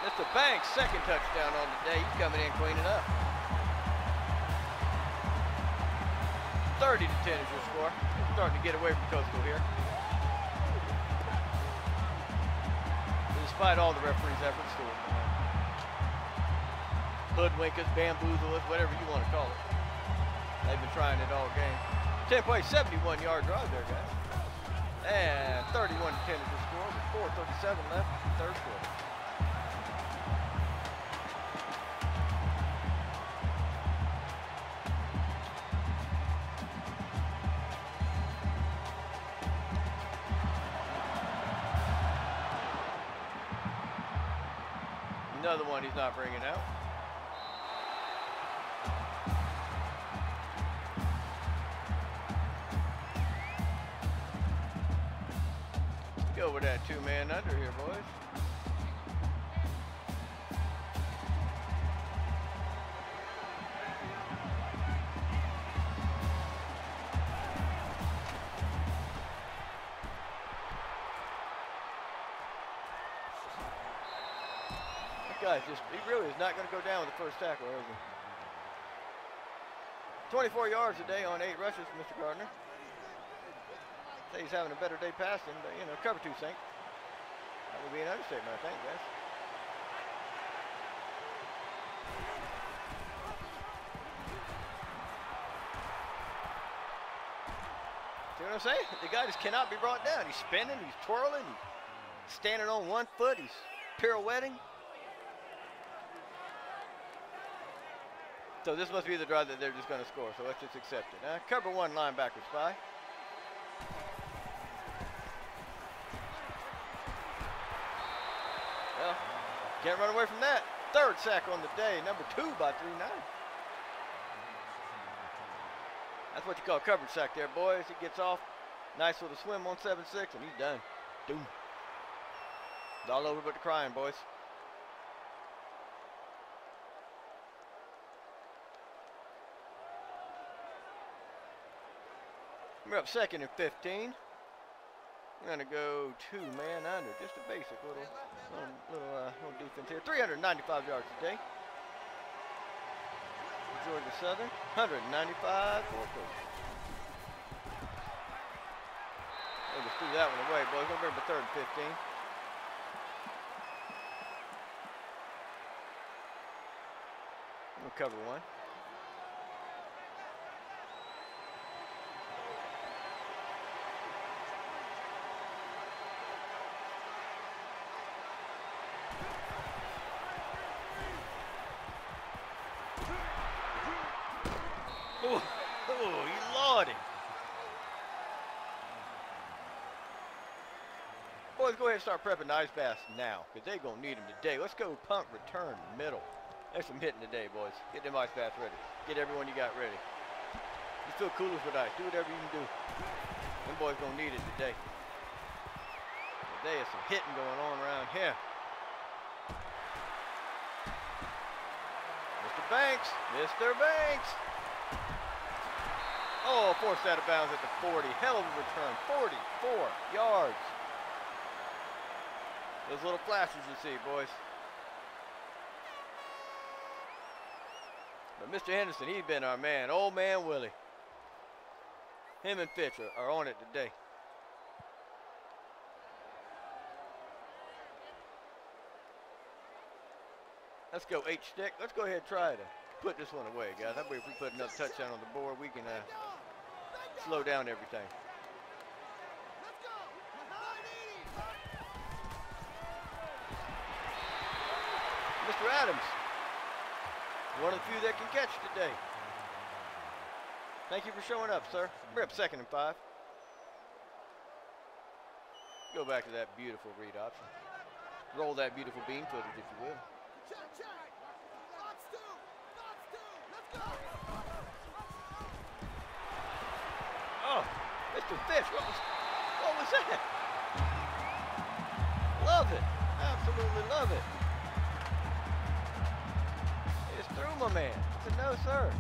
Speaker 1: Mr. Banks, second touchdown on the day. He's coming in cleaning up. 30 to 10 is your score. We're starting to get away from Coastal here. Despite all the referees' efforts to uh, hoodwink us, bamboozle us, whatever you want to call it. They've been trying it all game. 10 play, 71 yard drive there, guys. And 31 to 10 is the score with 4.37 left, in the third quarter. Not bringing out. Guy's just, he really is not going to go down with the first tackle, is he? 24 yards a day on eight rushes for Mr. Gardner. Say he's having a better day passing, but you know, cover two sink. That would be an understatement, I think, guys. See what I'm saying? The guy just cannot be brought down. He's spinning, he's twirling, he's standing on one foot, he's pirouetting. So this must be the drive that they're just going to score. So let's just accept it. Uh, cover one linebacker spy. Well, can't run away from that. Third sack on the day, number two by 3-9. That's what you call a coverage sack there, boys. He gets off. Nice little swim on 7-6, and he's done. Doom. It's all over but the crying, boys. We're up second and 15. We're gonna go two man under, just a basic little, little, little, uh, little defense here. 395 yards today. Georgia Southern, 195 for. They just threw that one away, boys. Gonna bring a third and 15. We'll cover one. Oh, oh, you lordy. Boys, go ahead and start prepping the ice baths now, because they're going to need them today. Let's go punt, return, middle. There's some hitting today, boys. Get them ice baths ready. Get everyone you got ready. You fill coolers with ice. Do whatever you can do. Them boys going to need it today. Today is some hitting going on around here. Mr. Banks, Mr. Banks. Oh, forced out of bounds at the 40. Hell of a return. 44 yards. Those little flashes you see, boys. But Mr. Henderson, he's been our man. Old man Willie. Him and Fitch are, are on it today. Let's go H stick. Let's go ahead and try to put this one away, guys. That way if we put another touchdown on the board, we can uh, slow down everything.
Speaker 2: 980.
Speaker 1: Mr. Adams, one of the few that can catch today. Thank you for showing up, sir. We're up second and five. Go back to that beautiful read option. Roll that beautiful beam footage, if you will. Oh, Mr. Fitch, what was, what was that? Love it. Absolutely love it. Just man. I said, no, sir.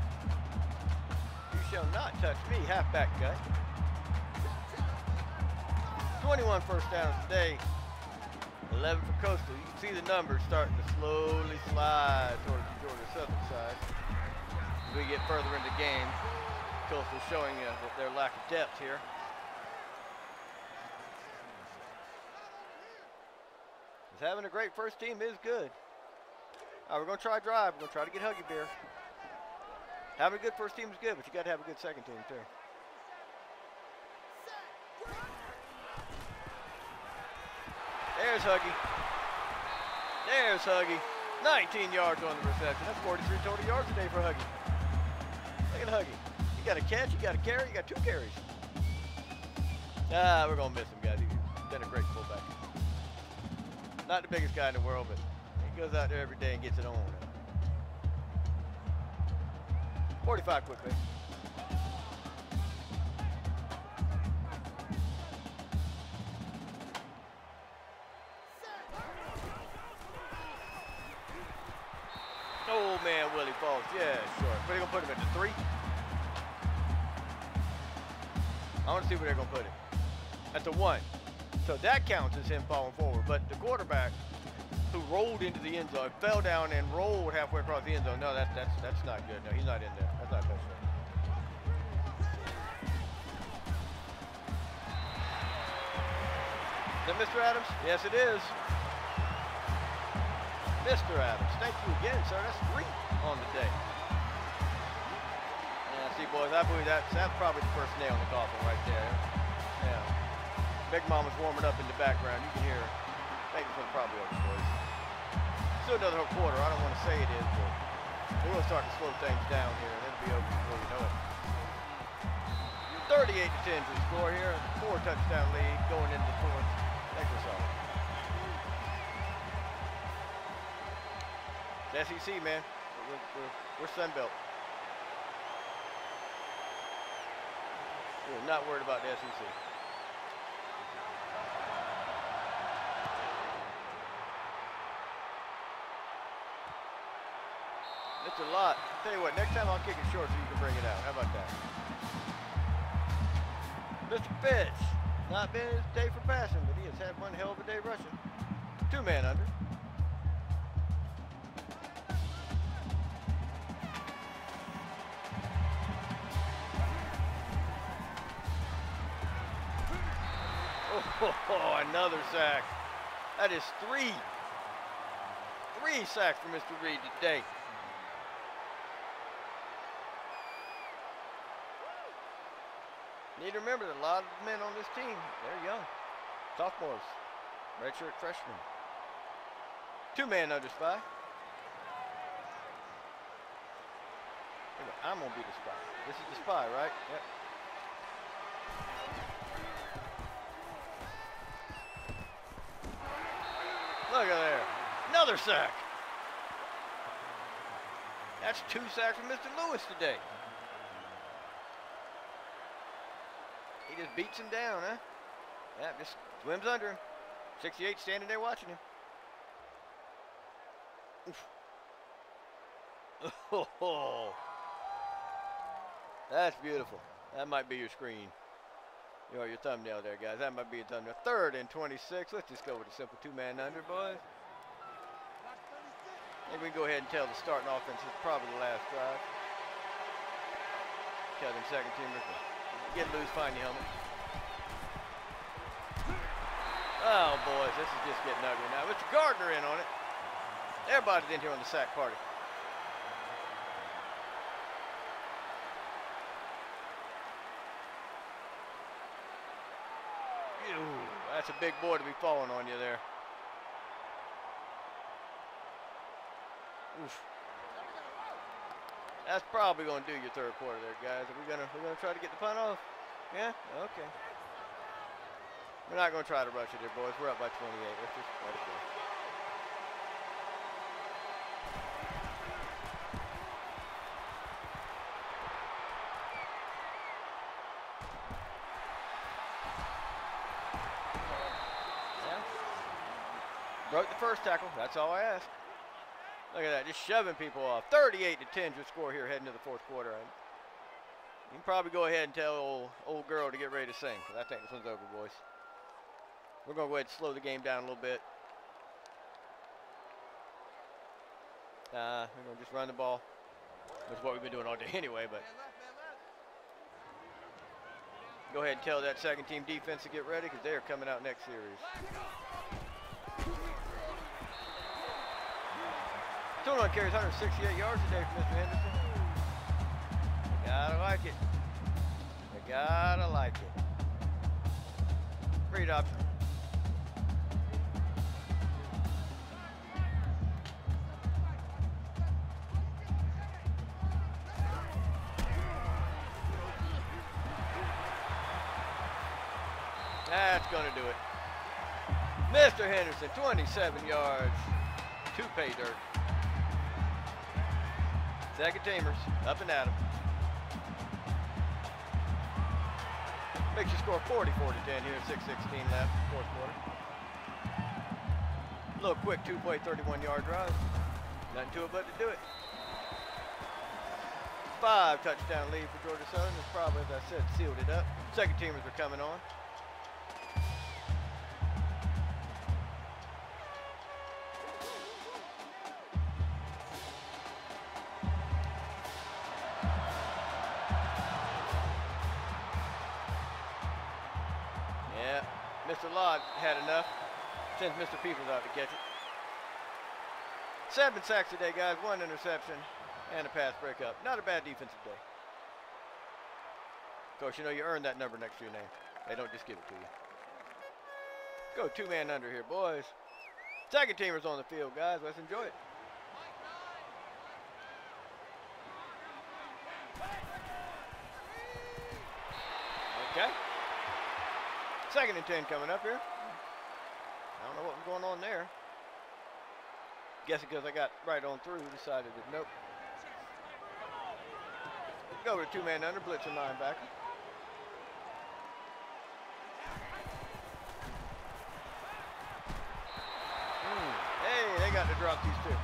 Speaker 1: You shall not touch me. Halfback cut. 21 first downs today. 11 for Coastal. You can see the numbers starting to slowly slide towards the Georgia Southern side. As we get further into the game, Coastal showing uh, their lack of depth here. Having a great first team is good. Right, we're going to try drive. We're going to try to get Huggy Bear. Having a good first team is good, but you got to have a good second team too. There's Huggy. There's Huggy. 19 yards on the reception. That's 43 total yards today for Huggy. Look at Huggy. You got a catch, you got a carry, you got two carries. Ah, we're going to miss him, guys. He's been a great fullback. Not the biggest guy in the world, but he goes out there every day and gets it on. 45 quickly. Oh man, Willie Falls. Yeah, sure. Where they gonna put him at the three? I want to see where they're gonna put it. At the one. So that counts as him falling forward. But the quarterback who rolled into the end zone, fell down and rolled halfway across the end zone. No, that's that's that's not good. No, he's not in there. That's not touchdown. Is that Mr. Adams? Yes, it is. Mr. Adams. Thank you again, sir. That's three on the day. Yeah, see, boys, I believe that's, that's probably the first nail in the coffin right there. Yeah. Big Mama's warming up in the background. You can hear her. Think it's probably over, boys. Still another whole quarter. I don't want to say it is, but we're going to start to slow things down here, and it'll be over before you know it. 38 to 10 to score here. Four touchdown lead going into the fourth. Solid. It's SEC, man. We're, we're, we're Sunbelt. We're not worried about the SEC. Mr. Lott, tell you what, next time I'll kick it short so you can bring it out. How about that? Mr. Fitch, not been his day for passing, but he has had one hell of a day rushing. Two man under. Oh, another sack. That is three. Three sacks for Mr. Reed today. Need to remember that a lot of men on this team, they're young. Sophomores, redshirt freshmen. Two man under spy. I'm gonna be the spy. This is the spy, right? Yep. Look at there. Another sack. That's two sacks from Mr. Lewis today. He just beats him down, huh? Yeah, just swims under him. 68 standing there watching him. Oof. Oh, that's beautiful. That might be your screen. You know, your thumbnail there, guys. That might be your thumbnail. Third and 26. Let's just go with a simple two-man under, boys. I think we can go ahead and tell the starting offense is probably the last drive. Them second teamers to get loose, find your helmet. Oh, boys, this is just getting ugly now. Mr. Gardner in on it. Everybody's in here on the sack party. That's a big boy to be falling on you there. Oof. That's probably gonna do your third quarter there, guys. Are we gonna we're gonna try to get the punt off? Yeah? Okay. We're not gonna try to rush it here, boys. We're up by 28. Let's just let it go. Broke the first tackle. That's all I ask. Look at that, just shoving people off. 38 to 10 your score here heading to the fourth quarter. And you can probably go ahead and tell old, old girl to get ready to sing, I think this one's over, boys. We're going to go ahead and slow the game down a little bit. Uh, we're going to just run the ball. That's what we've been doing all day anyway, but go ahead and tell that second team defense to get ready because they're coming out next series. 21 carries, 168 yards today for Mr. Henderson. You gotta like it. You gotta like it. Read option. That's gonna do it. Mr. Henderson, 27 yards, two pay dirt. Second teamers, up and at 'em. Makes you score 44 to 10 here, 6:16 left, fourth quarter. A little quick two-play, 31-yard drive. Nothing to it but to do it. Five touchdown lead for Georgia Southern. It's probably, as I said, sealed it up. Second teamers are coming on. Sends Mr. Peoples out to catch it. Seven sacks today, guys. One interception and a pass breakup. Not a bad defensive day. Of course, you know you earn that number next to your name. They don't just give it to you. Go two man under here, boys. Second teamers on the field, guys. Let's enjoy it. Okay. Second and 10 coming up here. I don't know what's going on there. Guessing because I got right on through, decided that nope. Go to two-man under, blitzing linebacker. Mm. Hey, they got to drop these two.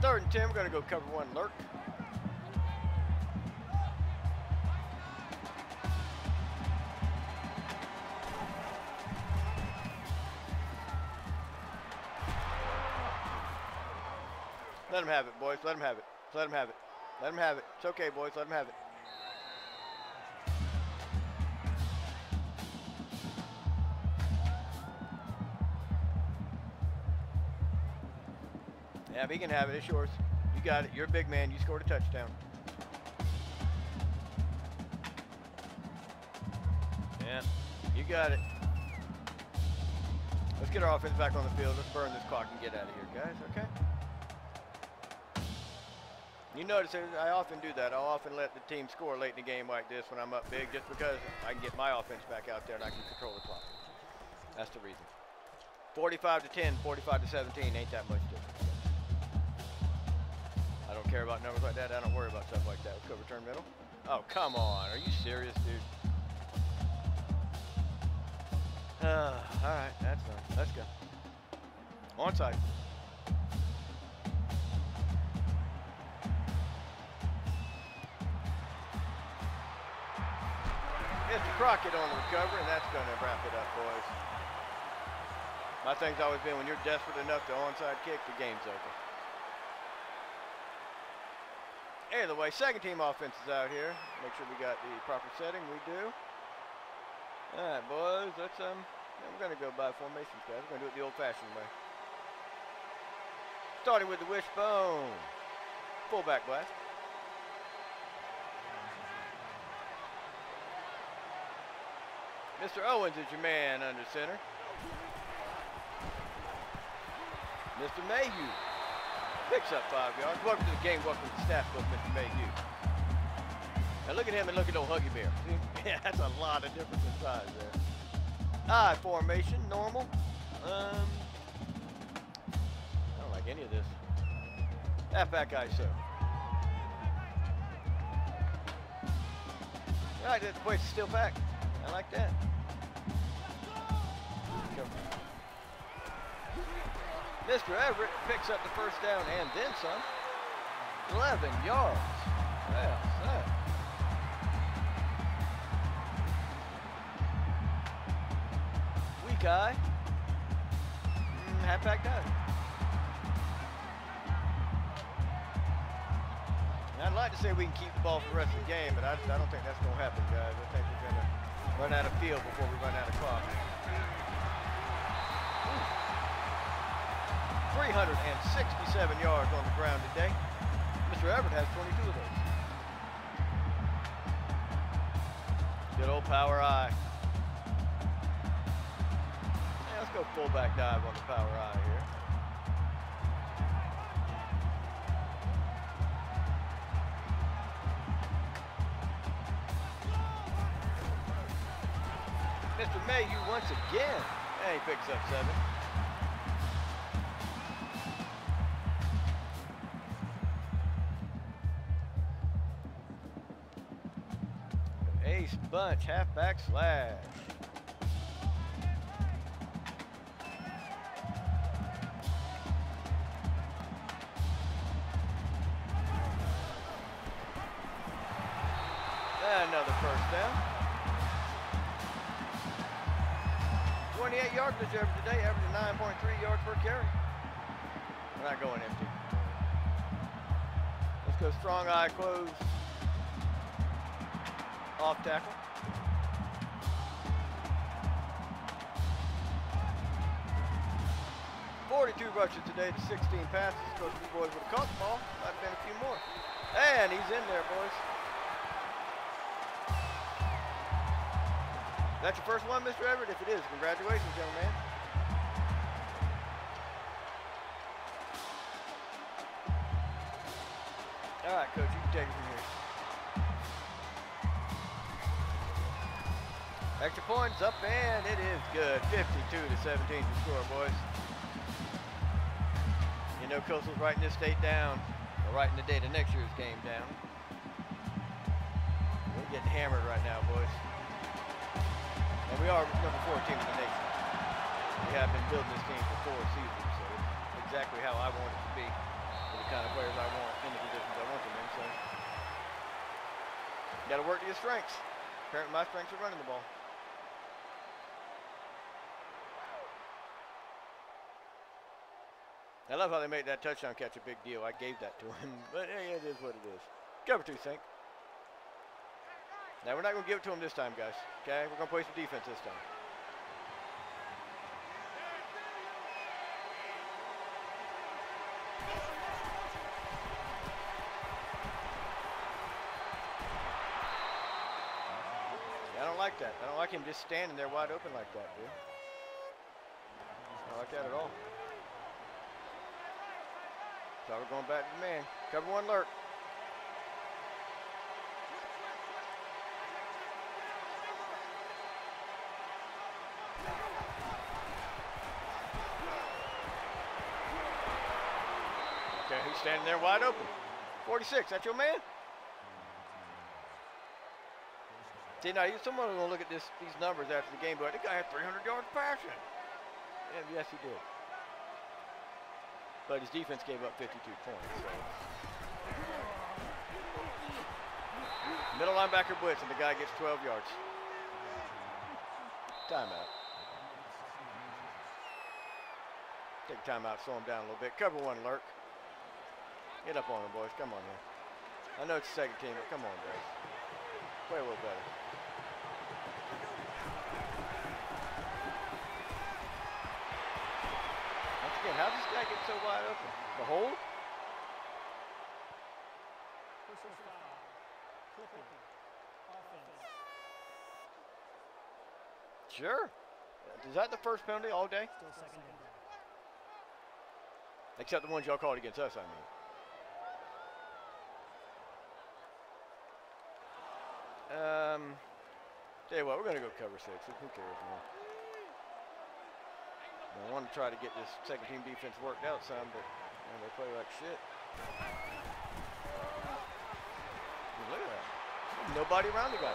Speaker 1: Third and 10, we're gonna go cover one lurk. Let him have it, boys. Let him have it. Let him have it. Let him have it. It's okay, boys. Let him have it. Yeah, he can have it. It's yours. You got it. You're a big man. You scored a touchdown. Yeah, you got it. Let's get our offense back on the field. Let's burn this clock and get out of here, guys. Okay? You notice I often do that. I'll often let the team score late in the game like this when I'm up big just because I can get my offense back out there and I can control the clock. That's the reason. 45 to 10, 45 to 17 ain't that much difference. I don't care about numbers like that. I don't worry about stuff like that. Go return middle. Oh, come on. Are you serious, dude? Uh, all right, that's fine. Let's go. Onside. Crockett on the recovery, and that's going to wrap it up, boys. My thing's always been when you're desperate enough to onside kick, the game's over. Either way, second team offense is out here. Make sure we got the proper setting. We do. All right, boys. Let's um. We're gonna go by formations, guys. We're gonna do it the old-fashioned way. Starting with the wishbone. Fullback blast. Mr. Owens is your man under center. Mr. Mayhew picks up five yards. Welcome to the game. Welcome to the staff book, Mr. Mayhew. Now look at him and look at old Huggy Bear. yeah, that's a lot of difference in size there. I formation, normal. Um, I don't like any of this. Halfback ISO. All right, the place is still packed. I like that. Mr. Everett picks up the first down and then some. 11 yards. Well. Weak I. Mm, halfback dive. I'd like to say we can keep the ball for the rest of the game, but I, I don't think that's going to happen, guys. I think we're going to run out of field before we run out of clock. 367 yards on the ground today. Mr. Everett has 22 of those. Good old power I. Let's go fullback dive on the power I here. Mr. Mayhew once again. And he picks up seven. Ace bunch, halfback slash. Another first down. 28 yards average today, averaging 9.3 yards per carry. We're not going empty. Let's go strong I close. Off tackle. Today to 16 passes. Those two boys would have caught the ball. Might have been a few more. And he's in there, boys. That's your first one, Mr. Everett? If it is, congratulations, young man. All right, coach, you can take it from here. Extra points up, and it is good. 52 to 17 to score, boys. You know, Coastal's writing this state down, or writing the date of next year's game down. We're getting hammered right now, boys. And we are number four team in the nation. We have been building this team for four seasons, so it's exactly how I want it to be. for the kind of players I want in the positions I want them in. So, You got to work to your strengths. Apparently, my strengths are running the ball. Love how they made that touchdown catch a big deal. I gave that to him, but hey, it is what it is. Cover two, Sink. Now, we're not going to give it to him this time, guys. Okay? We're going to play some defense this time. I don't like that. I don't like him just standing there wide open like that, dude. I don't like that at all. We're going back to the man. Cover one lurk. Okay, he's standing there wide open. 46, that's your man? See, now you- going to look at this, these numbers after the game, but the guy had 300 yards passing. And yes, he did. But his defense gave up 52 points. So. Middle linebacker blitz, and the guy gets 12 yards. Timeout. Take timeout, slow him down a little bit. Cover one, lurk. Get up on him, boys. Come on here. I know it's the second team, but come on, guys. Play a little better. Again, how this guy get so wide open? The hold? Sure. Is that the first penalty all day? Except the ones y'all called against us, I mean. Um, tell you what, we're going to go cover six. Who cares, man? I want to try to get this second team defense worked out some, but they play like shit. Mean, look at that. Nobody around the guy.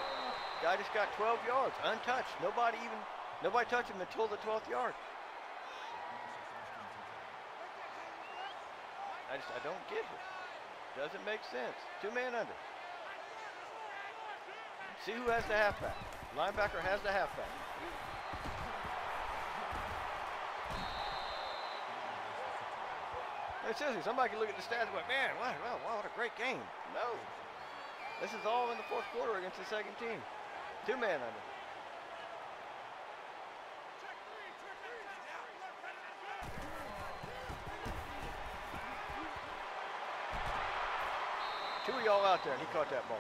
Speaker 1: Guy just got 12 yards, untouched. Nobody even, nobody touched him until the 12th yard. I just, I don't get it. Doesn't make sense. Two man under. See who has the halfback. Linebacker has the halfback. Hey, seriously, somebody can look at the stats and go, man, wow, wow, what a great game. No. This is all in the fourth quarter against the second team. Two man under. Two of y'all out there, and he caught that ball.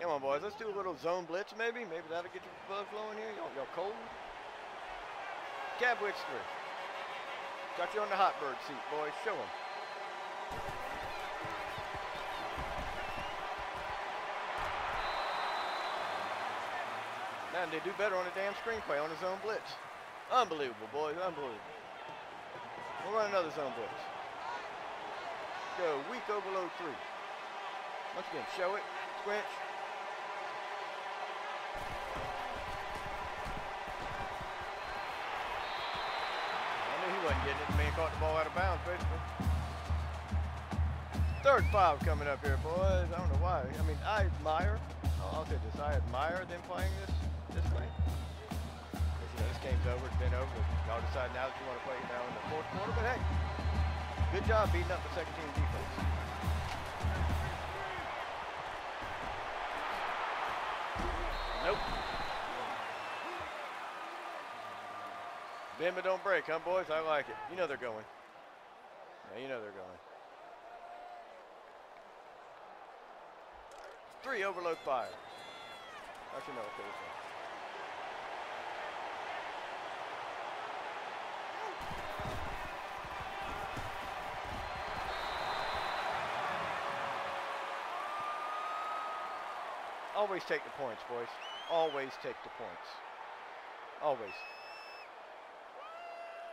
Speaker 1: Come on, boys. Let's do a little zone blitz, maybe. Maybe that'll get your blood flowing here. Y'all, cold? Cab three. Got you on the hot bird seat, boys. Show 'em. Man, they do better on a damn screenplay on a zone blitz. Unbelievable, boys. Unbelievable. We'll run another zone blitz. Go weak overload three. Once again, show it, squinch. I knew he wasn't getting it. Man caught the ball out of bounds, basically. Third five coming up here, boys. I don't know why. I mean, I admire. I'll, say this. I admire them playing this this way. you know, this game's over. It's been over. Y'all decide now that you want to play now in the fourth quarter. But hey, good job beating up the second team defense. Nope. Bend but don't break, huh, boys? I like it. You know they're going. Yeah, you know they're going. Three overload fire. No, okay, this one. Always take the points, boys. Always take the points. Always.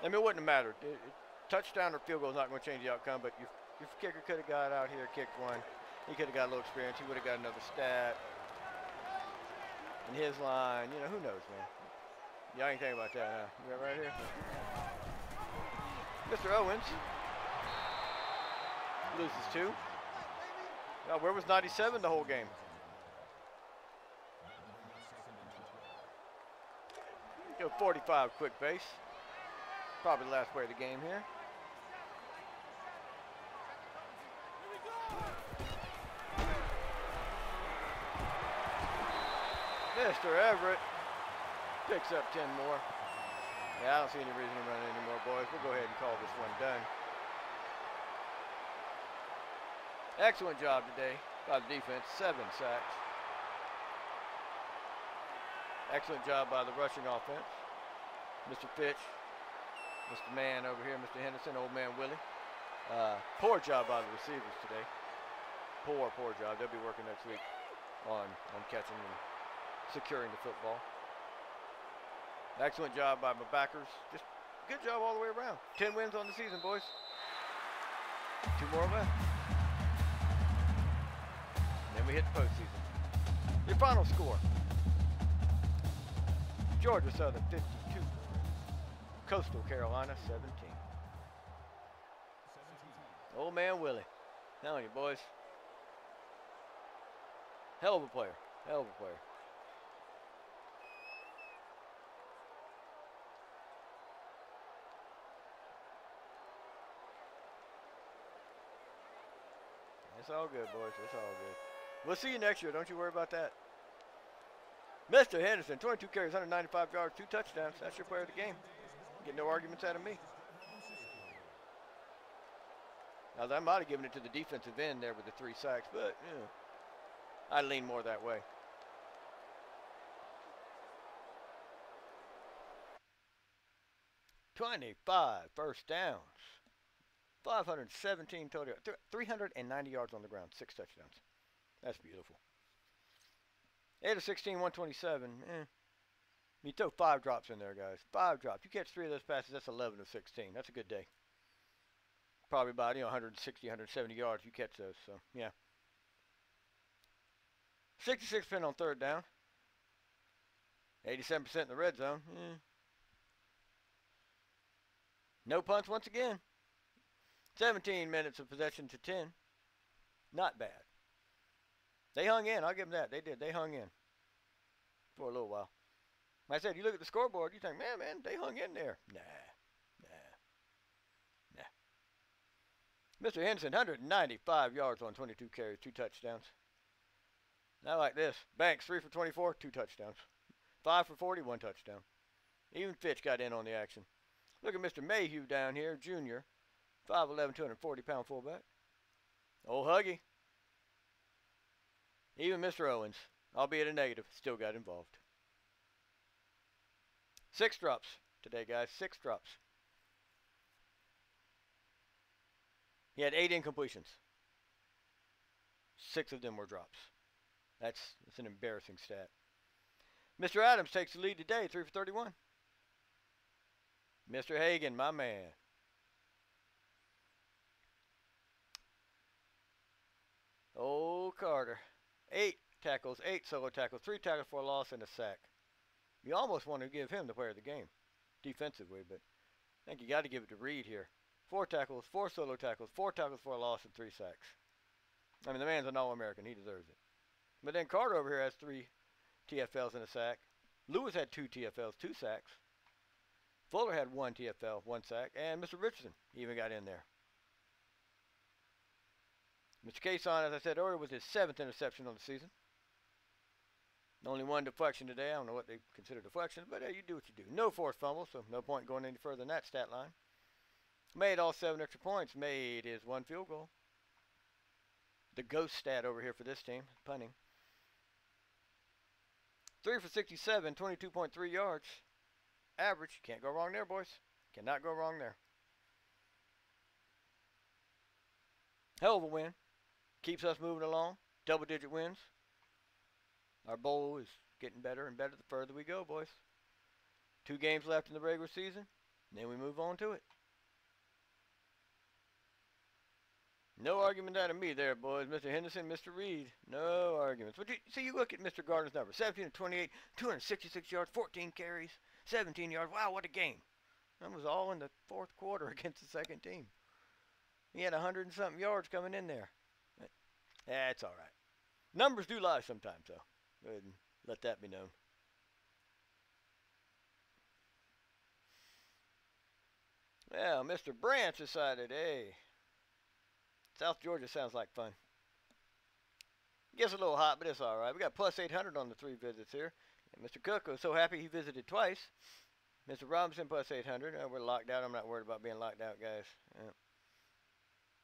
Speaker 1: I mean, it wouldn't have mattered. It- it- touchdown or field goal is not going to change the outcome, but your, your kicker could have got out here, kicked one. He could have got a little experience. He would have got another stat. In his line, you know, who knows, man. Y'all ain't thinking about that, huh? You got right here? Mr. Owens loses two. Now, where was 97 the whole game? Go 45 quick base. Probably the last play of the game here. Mr. Everett picks up 10 more. Yeah, I don't see any reason to run it anymore, boys. We'll go ahead and call this one done. Excellent job today by the defense. Seven sacks. Excellent job by the rushing offense. Mr. Fitch, Mr. Man over here, Mr. Henderson, old man Willie. Uh, poor job by the receivers today. Poor, poor job. They'll be working next week on, on catching and securing the football. Excellent job by my backers. Just good job all the way around. 10 wins on the season, boys. Two more left. And then we hit the postseason. Your final score. Georgia Southern 52. Coastal Carolina 17. Old man Willie. Telling you, boys. Hell of a player. Hell of a player. It's all good, boys. It's all good. We'll see you next year. Don't you worry about that. Mr. Henderson, 22 carries, 195 yards, two touchdowns. That's your player of the game. Get no arguments out of me. Now, I might have given it to the defensive end there with the three sacks, but, know, I lean more that way. Twenty-five first downs. 517 total, 390 yards on the ground, six touchdowns. That's beautiful. 8 of 16, 127. Eh. You throw five drops in there, guys. Five drops. You catch three of those passes, that's 11 of 16. That's a good day. Probably about, you know, 160, 170 yards. You catch those, so, yeah. 66 pin on third down. 87% in the red zone. No punts once again. 17 minutes of possession to 10. Not bad. They hung in. I'll give them that. They did. They hung in for a little while. I said, you look at the scoreboard, you think, man, man, they hung in there. Nah, nah, nah. Mr. Henson, 195 yards on 22 carries, two touchdowns. Not like this. Banks, 3 for 24, two touchdowns. 5 for 40, one touchdown. Even Fitch got in on the action. Look at Mr. Mayhew down here, junior. 5'11", 240 pound fullback. Old Huggy. Even Mr. Owens, albeit a negative, still got involved. Six drops today, guys. Six drops. He had eight incompletions. Six of them were drops. That's, that's an embarrassing stat. Mr. Adams takes the lead today, 3 for 31. Mr. Hagan, my man. Oh, Carter. Eight tackles, eight solo tackles, three tackles for a loss, and a sack. You almost want to give him the player of the game defensively, but I think you got to give it to Reed here. Four tackles, four solo tackles, four tackles for a loss, and three sacks. I mean, the man's an All-American. He deserves it. But then Carter over here has three TFLs and a sack. Lewis had two TFLs, two sacks. Fuller had one TFL, one sack, and Mr. Richardson even got in there. Mr. Cason, as I said earlier, was his seventh interception on the season. Only one deflection today. I don't know what they consider deflection, but hey, you do what you do. No forced fumble, so no point going any further than that stat line. Made all seven extra points. Made his one field goal. The ghost stat over here for this team, punting. Three for 67, 22.3 yards. Average. Can't go wrong there, boys. Cannot go wrong there. Hell of a win. Keeps us moving along. Double digit wins. Our bowl is getting better and better the further we go, boys. Two games left in the regular season, then we move on to it. No argument out of me there, boys. Mr. Henderson, Mr. Reed, no arguments. But you, see, you look at Mr. Gardner's number: 17 to 28, 266 yards, 14 carries, 17 yards. Wow, what a game! That was all in the fourth quarter against the second team. He had hundred and something yards coming in there. It's all right. Numbers do lie sometimes, though. Go ahead and let that be known. Well, Mr. Branch decided, hey, South Georgia sounds like fun. Gets a little hot, but it's all right. We got plus 800 on the three visits here. And Mr. Cook was so happy he visited twice. Mr. Robinson plus 800. Oh, we're locked out. I'm not worried about being locked out, guys. Yeah.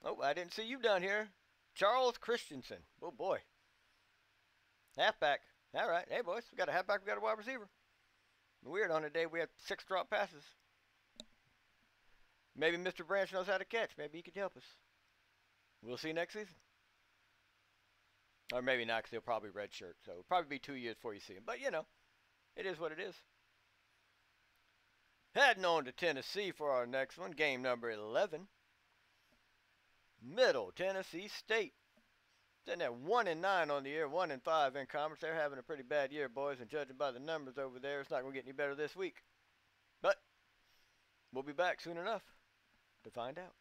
Speaker 1: Oh, I didn't see you down here. Charles Christensen. Oh, boy. Halfback. All right. Hey, boys. We got a halfback. We got a wide receiver. Weird on a day we had six drop passes. Maybe Mr. Branch knows how to catch. Maybe he could help us. We'll see next season. Or maybe not, because he'll probably redshirt. So it'll probably be two years before you see him. But, you know, it is what it is. Heading on to Tennessee for our next one. Game number 11. Middle Tennessee State. Sitting at 1 and 9 on the year, 1 and 5 in conference. They're having a pretty bad year, boys, and judging by the numbers over there, it's not going to get any better this week. But we'll be back soon enough to find out.